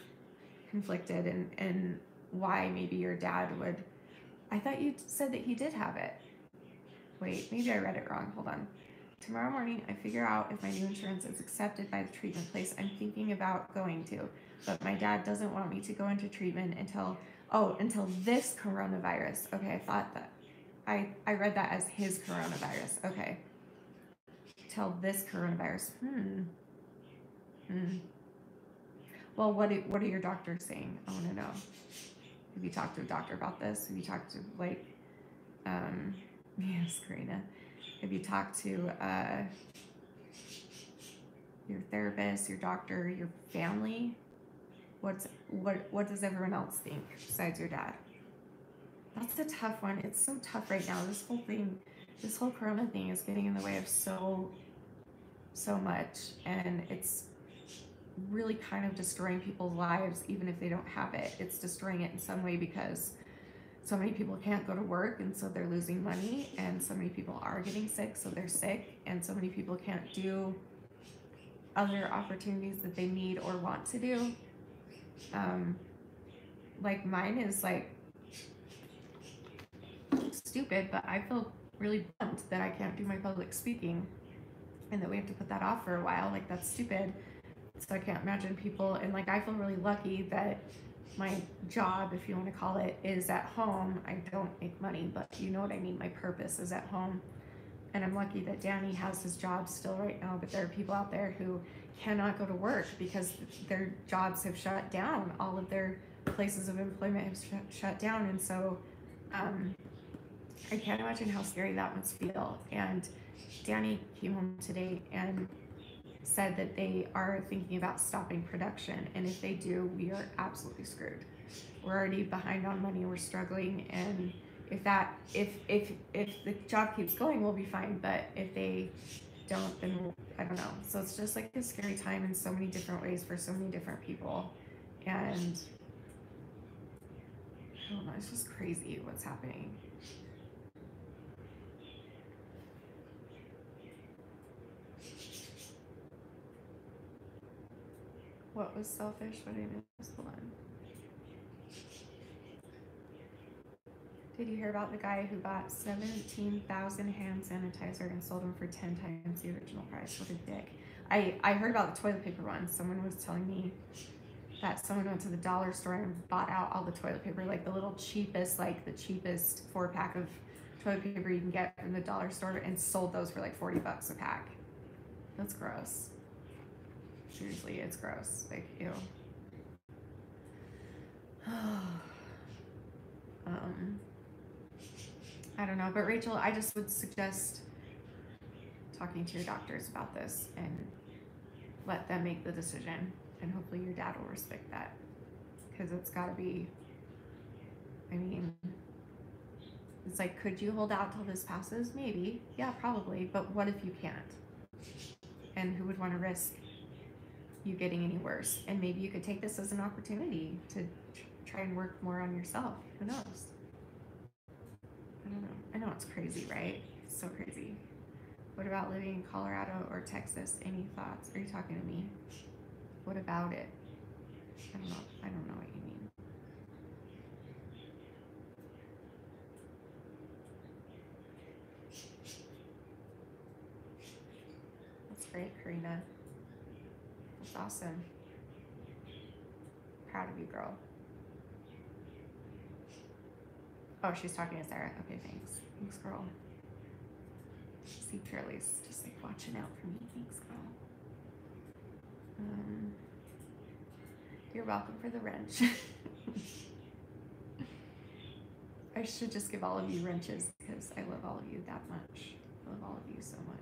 conflicted and and why maybe your dad would I thought you said that he did have it. Wait, maybe I read it wrong. Hold on. Tomorrow morning, I figure out if my new insurance is accepted by the treatment place I'm thinking about going to. But my dad doesn't want me to go into treatment until Oh, until this coronavirus. Okay, I thought that. I, I read that as his coronavirus. Okay. tell this coronavirus. Hmm. Hmm. Well, what do, what are your doctors saying? I want to know. Have you talked to a doctor about this? Have you talked to like, um, yes, Karina. Have you talked to uh, your therapist, your doctor, your family? What's what? What does everyone else think besides your dad? That's a tough one. It's so tough right now. This whole thing, this whole Corona thing, is getting in the way of so, so much, and it's really kind of destroying people's lives, even if they don't have it. It's destroying it in some way because so many people can't go to work and so they're losing money, and so many people are getting sick, so they're sick, and so many people can't do other opportunities that they need or want to do. Um, like mine is like stupid, but I feel really bummed that I can't do my public speaking and that we have to put that off for a while. Like that's stupid. So I can't imagine people and like I feel really lucky that my job, if you want to call it, is at home. I don't make money, but you know what I mean. My purpose is at home. And I'm lucky that Danny has his job still right now, but there are people out there who cannot go to work because their jobs have shut down. All of their places of employment have sh- shut down. And so um, I can't imagine how scary that must feel. And Danny came home today and said that they are thinking about stopping production. And if they do, we are absolutely screwed. We're already behind on money, we're struggling. And if that, if, if, if the job keeps going, we'll be fine. But if they don't, and I don't know. So it's just like a scary time in so many different ways for so many different people. And I don't know, it's just crazy what's happening. What was selfish? What did I miss? the one? Did you hear about the guy who bought 17,000 hand sanitizer and sold them for 10 times the original price? What a dick. I, I heard about the toilet paper one. Someone was telling me that someone went to the dollar store and bought out all the toilet paper, like the little cheapest, like the cheapest four pack of toilet paper you can get from the dollar store and sold those for like 40 bucks a pack. That's gross. Seriously, it's gross. Like, ew. um, I don't know, but Rachel, I just would suggest talking to your doctors about this and let them make the decision. And hopefully your dad will respect that. Because it's got to be, I mean, it's like, could you hold out till this passes? Maybe. Yeah, probably. But what if you can't? And who would want to risk you getting any worse. And maybe you could take this as an opportunity to try and work more on yourself. Who knows? Know it's crazy, right? It's so crazy. What about living in Colorado or Texas? Any thoughts? Are you talking to me? What about it? I don't know. I don't know what you mean. That's great, Karina. That's awesome. Proud of you, girl. Oh, she's talking to Sarah. Okay, thanks. Thanks, girl. See, Curly's just like watching out for me. Thanks, girl. Um, you're welcome for the wrench. I should just give all of you wrenches because I love all of you that much. I love all of you so much.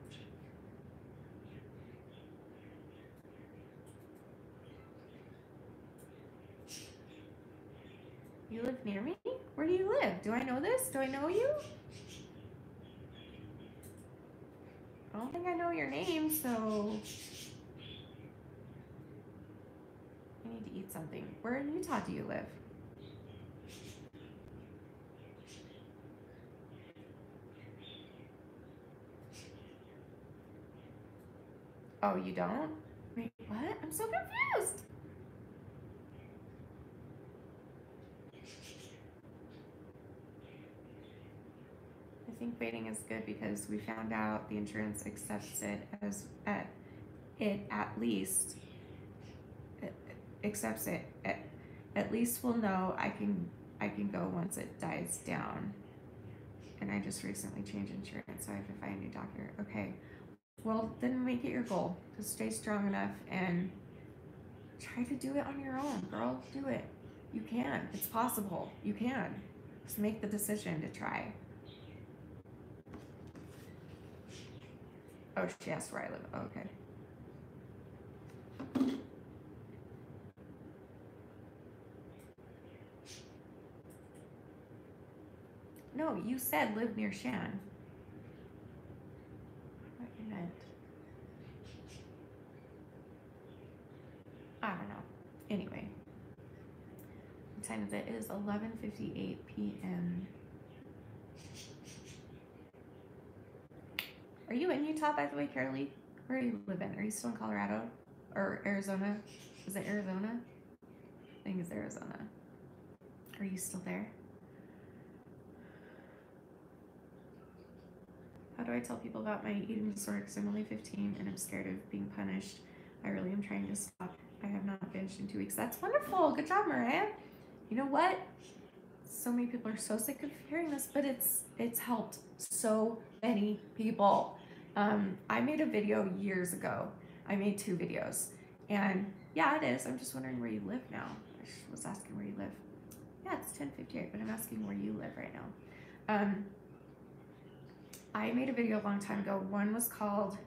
You live near me? Where do you live? Do I know this? Do I know you? I don't think I know your name, so I need to eat something. Where in Utah do you live? Oh, you don't? Wait, what? I'm so confused. Think waiting is good because we found out the insurance accepts it as at it at least it accepts it at, at least we'll know I can I can go once it dies down. And I just recently changed insurance, so I have to find a new doctor. Okay. Well, then make it your goal to stay strong enough and try to do it on your own, girl. Do it. You can. It's possible. You can. Just make the decision to try. Oh, she asked where I live. Oh, okay. No, you said live near Shan. What you meant. I don't know. Anyway. What time is it? It is 11.58 p.m. Are you in Utah, by the way, Carolee? Where do you live in? Are you still in Colorado? Or Arizona? Is it Arizona? I think it's Arizona. Are you still there? How do I tell people about my eating disorder? Because I'm only 15 and I'm scared of being punished. I really am trying to stop. I have not binged in two weeks. That's wonderful. Good job, Mariah. You know what? So many people are so sick of hearing this, but it's it's helped so many people. Um, I made a video years ago. I made two videos, and yeah, it is. I'm just wondering where you live now. I was asking where you live. Yeah, it's 10:58, but I'm asking where you live right now. Um, I made a video a long time ago. One was called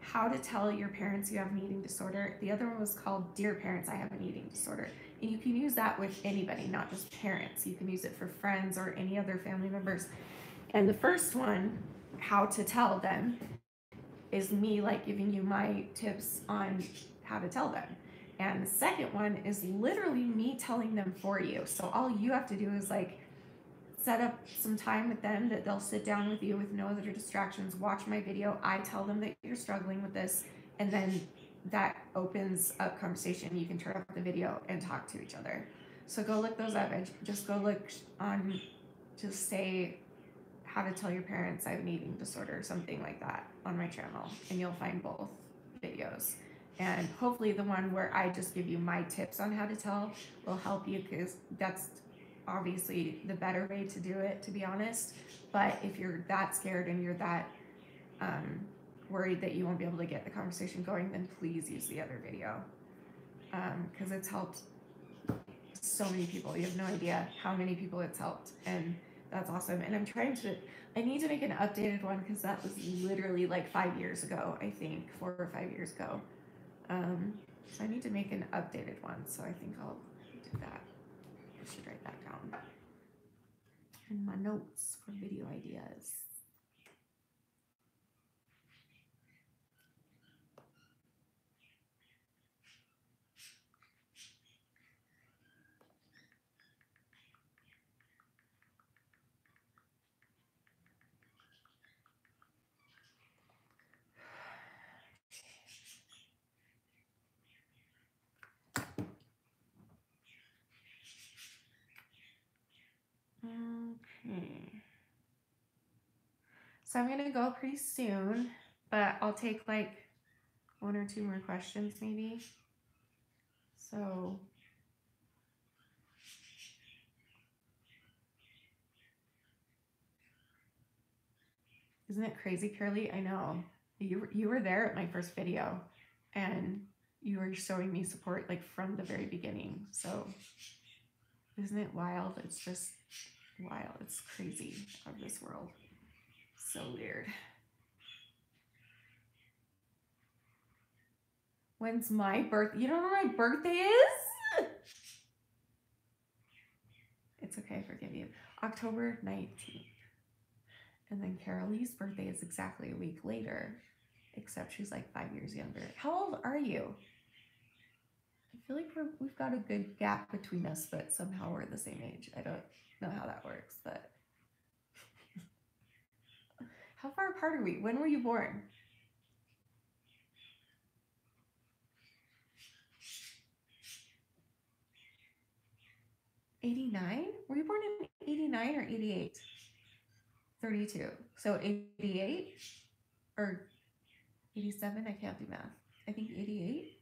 How to Tell Your Parents You Have an Eating Disorder. The other one was called Dear Parents, I Have an Eating Disorder. And you can use that with anybody, not just parents. You can use it for friends or any other family members. And the first one, How to Tell Them, is me like giving you my tips on how to tell them. And the second one is literally me telling them for you. So all you have to do is like set up some time with them that they'll sit down with you with no other distractions, watch my video. I tell them that you're struggling with this, and then that opens up conversation. You can turn off the video and talk to each other. So go look those up and just go look on, just say how to tell your parents I have an eating disorder, something like that on my channel, and you'll find both videos. And hopefully, the one where I just give you my tips on how to tell will help you because that's obviously the better way to do it, to be honest. But if you're that scared and you're that um, worried that you won't be able to get the conversation going, then please use the other video because um, it's helped so many people. You have no idea how many people it's helped. And that's awesome. And I'm trying to, I need to make an updated one because that was literally like five years ago, I think, four or five years ago. Um, so I need to make an updated one. So I think I'll do that. I should write that down. And my notes for video ideas. So I'm going to go pretty soon, but I'll take like one or two more questions maybe. So Isn't it crazy, Curly? I know. You you were there at my first video and you were showing me support like from the very beginning. So isn't it wild? It's just wild. It's crazy of this world. So weird. When's my birth? You don't know my birthday is? It's okay, I forgive you. October 19th. And then Carolee's birthday is exactly a week later, except she's like five years younger. How old are you? I feel like we're, we've got a good gap between us, but somehow we're the same age. I don't know how that works, but how far apart are we? When were you born? Eighty-nine? Were you born in eighty-nine or eighty-eight? Thirty-two. So eighty-eight or eighty-seven? I can't do math. I think eighty-eight.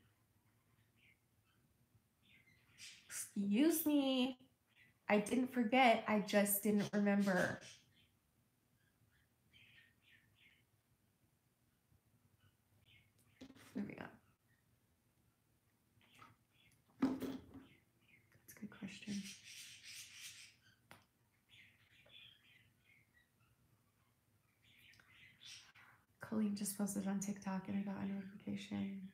Excuse me. I didn't forget. I just didn't remember. Colleen just posted on TikTok and I got a notification.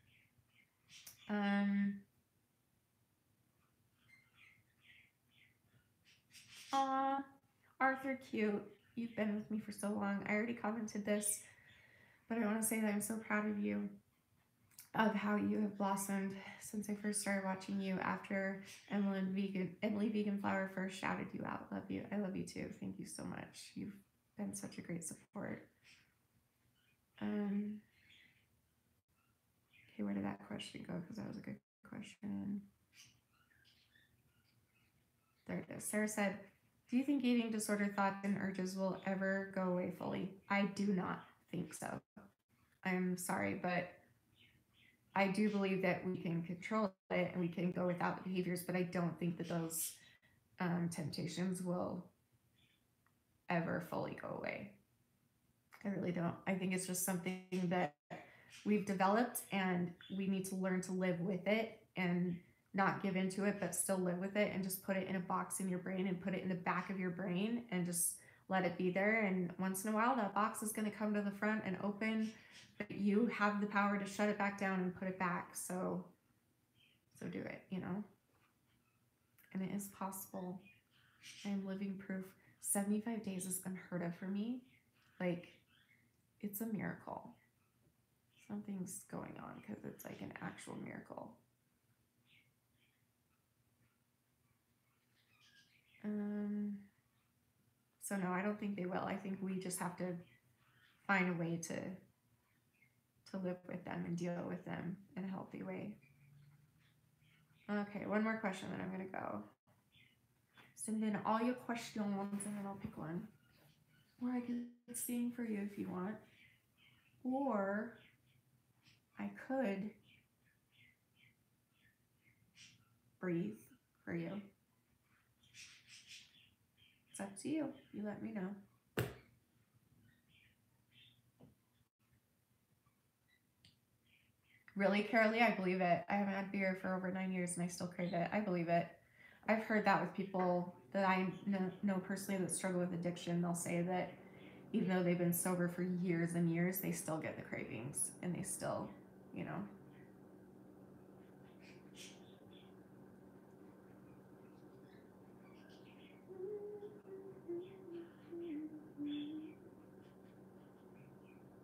Um, aw, Arthur, cute. You've been with me for so long. I already commented this, but I want to say that I'm so proud of you of how you have blossomed since I first started watching you after Emily Vegan Emily Vegan Flower first shouted you out. Love you. I love you too. Thank you so much. You've been such a great support. Um. Okay, where did that question go? Because that was a good question. There it is. Sarah said, Do you think eating disorder thoughts and urges will ever go away fully? I do not think so. I'm sorry, but I do believe that we can control it and we can go without the behaviors, but I don't think that those um, temptations will ever fully go away. I really don't. I think it's just something that we've developed and we need to learn to live with it and not give into it, but still live with it and just put it in a box in your brain and put it in the back of your brain and just let it be there. And once in a while, that box is going to come to the front and open, but you have the power to shut it back down and put it back. So, so do it, you know? And it is possible. I am living proof. 75 days is unheard of for me. Like, it's a miracle. Something's going on because it's like an actual miracle. Um, so no, I don't think they will. I think we just have to find a way to to live with them and deal with them in a healthy way. Okay, one more question, then I'm gonna go. Send in all your questions and then I'll pick one. Or I could sing for you if you want. Or I could breathe for you. Up to you. You let me know. Really, Carolee, I believe it. I haven't had beer for over nine years and I still crave it. I believe it. I've heard that with people that I know, know personally that struggle with addiction. They'll say that even though they've been sober for years and years, they still get the cravings and they still, you know.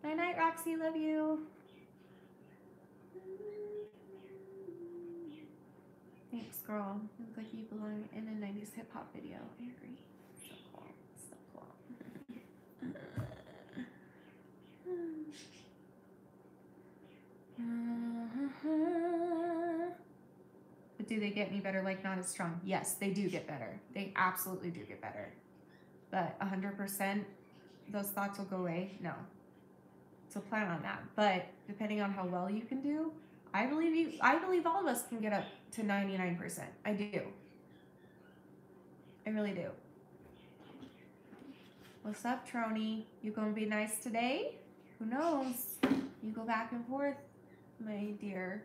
Night night, Roxy. Love you. Thanks, girl. You look like you belong in a 90s hip hop video. I agree. So cool. So cool. But do they get any better? Like, not as strong? Yes, they do get better. They absolutely do get better. But 100%, those thoughts will go away? No. So plan on that. But depending on how well you can do, I believe you. I believe all of us can get up to ninety nine percent. I do. I really do. What's up, Trony? You gonna be nice today? Who knows? You go back and forth, my dear.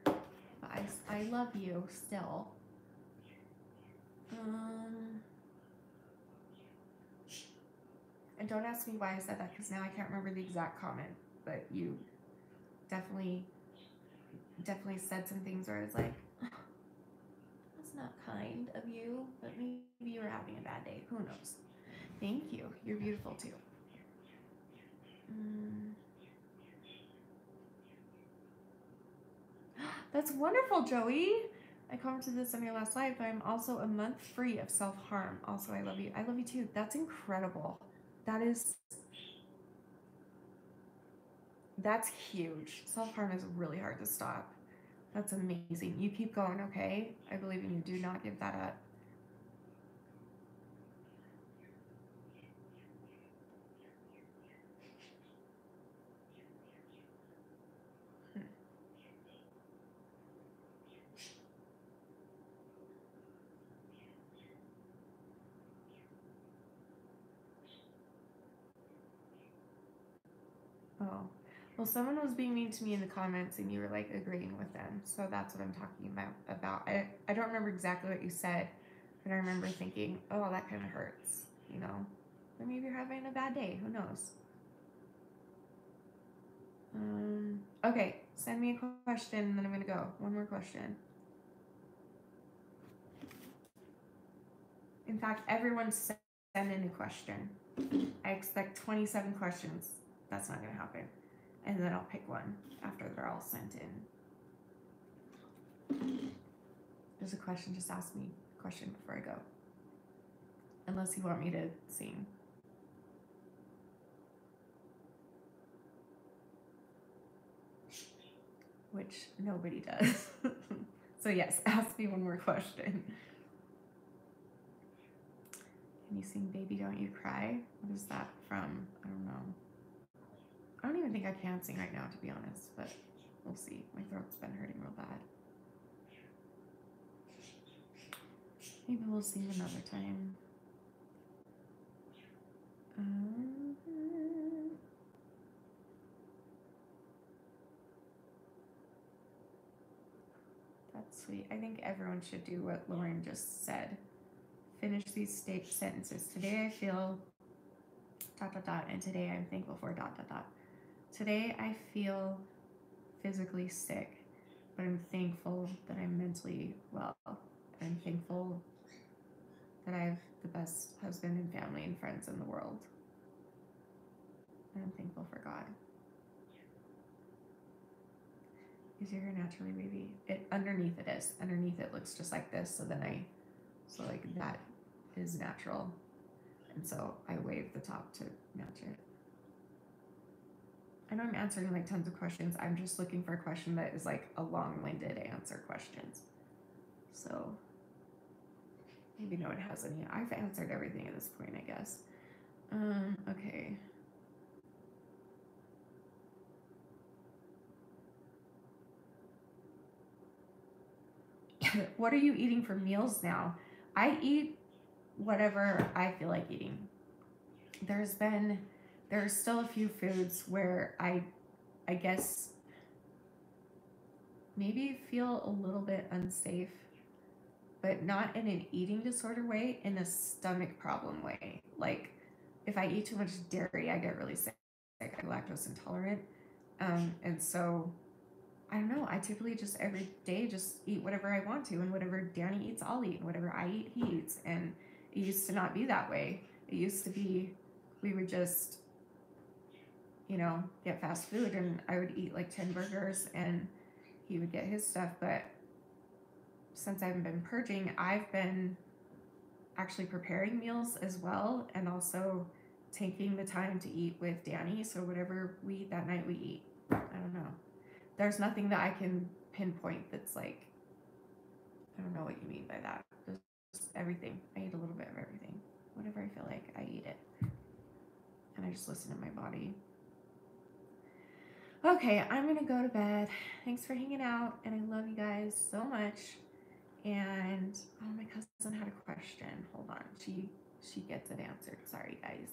I, I love you still. Um. And don't ask me why I said that because now I can't remember the exact comment but you definitely definitely said some things where I was like, that's not kind of you, but maybe you were having a bad day. Who knows? Thank you. You're beautiful too. Mm. That's wonderful, Joey. I commented this on your last live, but I'm also a month free of self harm. Also, I love you. I love you too. That's incredible. That is that's huge. Self harm is really hard to stop. That's amazing. You keep going, okay? I believe in you. Do not give that up. Hmm. Oh. Well, someone was being mean to me in the comments and you were like agreeing with them. So that's what I'm talking about. About I, I don't remember exactly what you said, but I remember thinking, oh, that kind of hurts, you know? Or maybe you're having a bad day. Who knows? Um, okay, send me a question and then I'm gonna go. One more question. In fact, everyone send in a question. I expect 27 questions. That's not gonna happen. And then I'll pick one after they're all sent in. There's a question, just ask me a question before I go. Unless you want me to sing. Which nobody does. so yes, ask me one more question. Can you sing Baby Don't You Cry? What is that from? I don't know. I don't even think I can sing right now, to be honest, but we'll see. My throat's been hurting real bad. Maybe we'll sing another time. Um, that's sweet. I think everyone should do what Lauren just said. Finish these state sentences. Today I feel dot dot dot, and today I'm thankful for dot dot dot. Today I feel physically sick, but I'm thankful that I'm mentally well. I'm thankful that I have the best husband and family and friends in the world. And I'm thankful for God. Is your hair naturally wavy? It underneath it is. Underneath it looks just like this. So then I, so like that is natural, and so I wave the top to match it. I know I'm answering like tons of questions. I'm just looking for a question that is like a long-winded answer questions. So maybe no one has any. I've answered everything at this point, I guess. Um, okay. what are you eating for meals now? I eat whatever I feel like eating. There's been there's still a few foods where I I guess maybe feel a little bit unsafe, but not in an eating disorder way, in a stomach problem way. Like if I eat too much dairy, I get really sick. I'm lactose intolerant. Um, and so I don't know. I typically just every day just eat whatever I want to, and whatever Danny eats, I'll eat, and whatever I eat, he eats. And it used to not be that way. It used to be we would just, you know, get fast food, and I would eat like 10 burgers, and he would get his stuff. But since I've been purging, I've been actually preparing meals as well, and also taking the time to eat with Danny. So whatever we eat that night, we eat. I don't know there's nothing that I can pinpoint that's like, I don't know what you mean by that. Just everything. I eat a little bit of everything. Whatever I feel like, I eat it. And I just listen to my body. Okay, I'm gonna go to bed. Thanks for hanging out, and I love you guys so much. And oh, my cousin had a question. Hold on, she she gets it answered. Sorry, guys.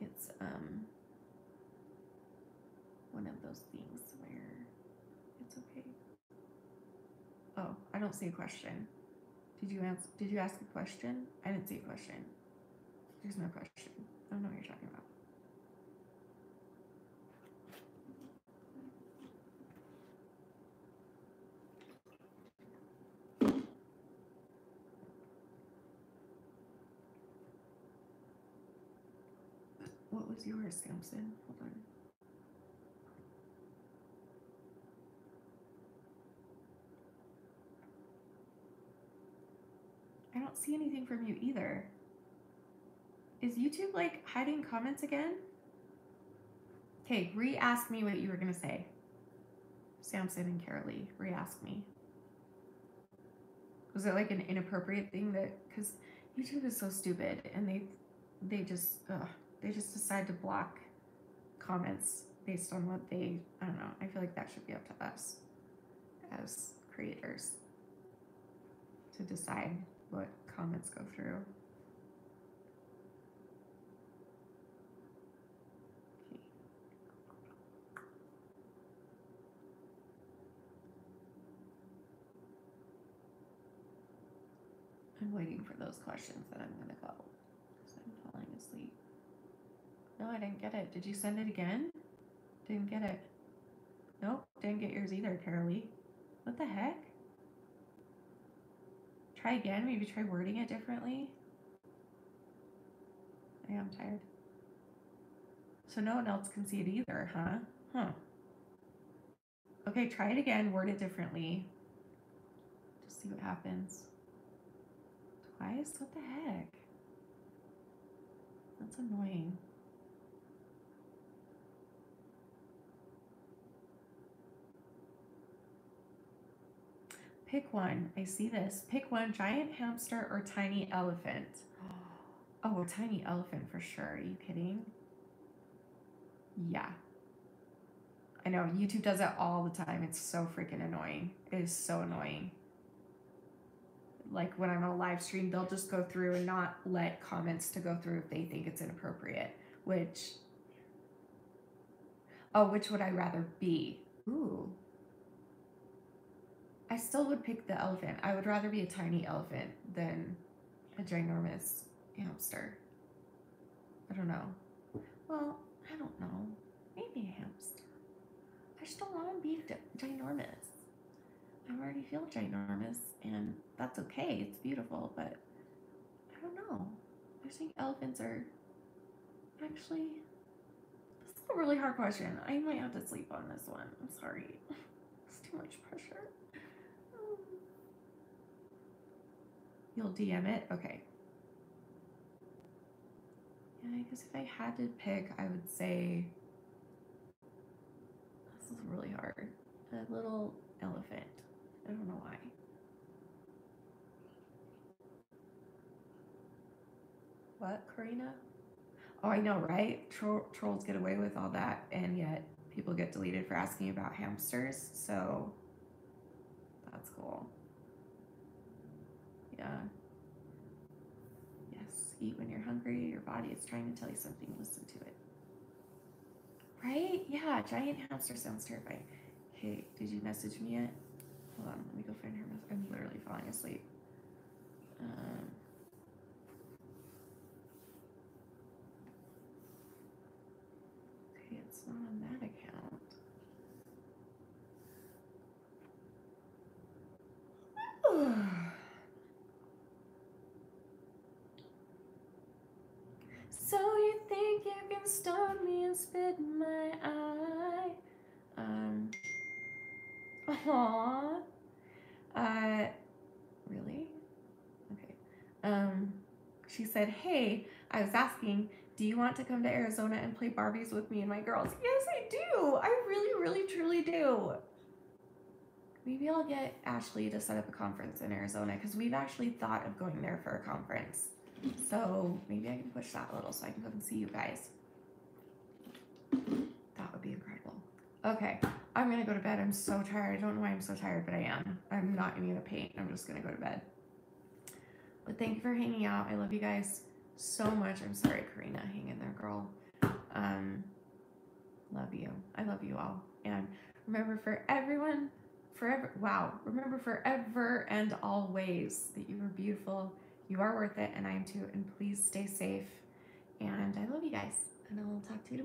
It's um one of those things where it's okay. Oh, I don't see a question. Did you answer? Did you ask a question? I didn't see a question. There's no question. I don't know what you're talking about. What was yours, Samson? Hold on. I don't see anything from you either. Is YouTube like hiding comments again? Okay, re-ask me what you were gonna say. Samson and Carolee, re-ask me. Was it like an inappropriate thing that because YouTube is so stupid and they they just ugh, they just decide to block comments based on what they I don't know. I feel like that should be up to us as creators to decide what comments go through. I'm waiting for those questions that I'm gonna go because I'm falling asleep. No, I didn't get it. Did you send it again? Didn't get it. Nope, didn't get yours either, Carolee. What the heck? Try again, maybe try wording it differently. I am tired. So no one else can see it either, huh? Huh. Okay, try it again, word it differently. Just see what happens. Twice? What the heck? That's annoying. Pick one. I see this. Pick one giant hamster or tiny elephant. Oh, a tiny elephant for sure. Are you kidding? Yeah. I know. YouTube does it all the time. It's so freaking annoying. It is so annoying. Like when I'm on a live stream, they'll just go through and not let comments to go through if they think it's inappropriate. Which, oh, which would I rather be? Ooh. I still would pick the elephant. I would rather be a tiny elephant than a ginormous hamster. I don't know. Well, I don't know. Maybe a hamster. I just don't want to be ginormous. I already feel ginormous, and that's okay. It's beautiful, but I don't know. I think elephants are actually. This is a really hard question. I might have to sleep on this one. I'm sorry. It's too much pressure. You'll DM it? Okay. Yeah, I guess if I had to pick, I would say. This is really hard. A little elephant. I don't know why. What, Karina? Oh, I know, right? Tro- trolls get away with all that, and yet people get deleted for asking about hamsters. So that's cool. Yeah. Yes, eat when you're hungry. Your body is trying to tell you something. Listen to it. Right? Yeah, giant hamster sounds terrifying. Hey, did you message me yet? Hold on, let me go find her. I'm literally falling asleep. Um, okay, it's not on that account. so you think can me and spit in my eye? Um. Aww. Uh. Really? Okay. Um. She said, "Hey, I was asking, do you want to come to Arizona and play Barbies with me and my girls?" Yes, I do. I really, really, truly do. Maybe I'll get Ashley to set up a conference in Arizona because we've actually thought of going there for a conference. So maybe I can push that a little so I can come and see you guys. That would be incredible. Okay, I'm gonna go to bed. I'm so tired. I don't know why I'm so tired, but I am. I'm not even gonna paint. I'm just gonna go to bed. But thank you for hanging out. I love you guys so much. I'm sorry, Karina. Hang in there, girl. Um, love you. I love you all. And remember, for everyone forever wow remember forever and always that you are beautiful you are worth it and i am too and please stay safe and i love you guys and i'll talk to you tomorrow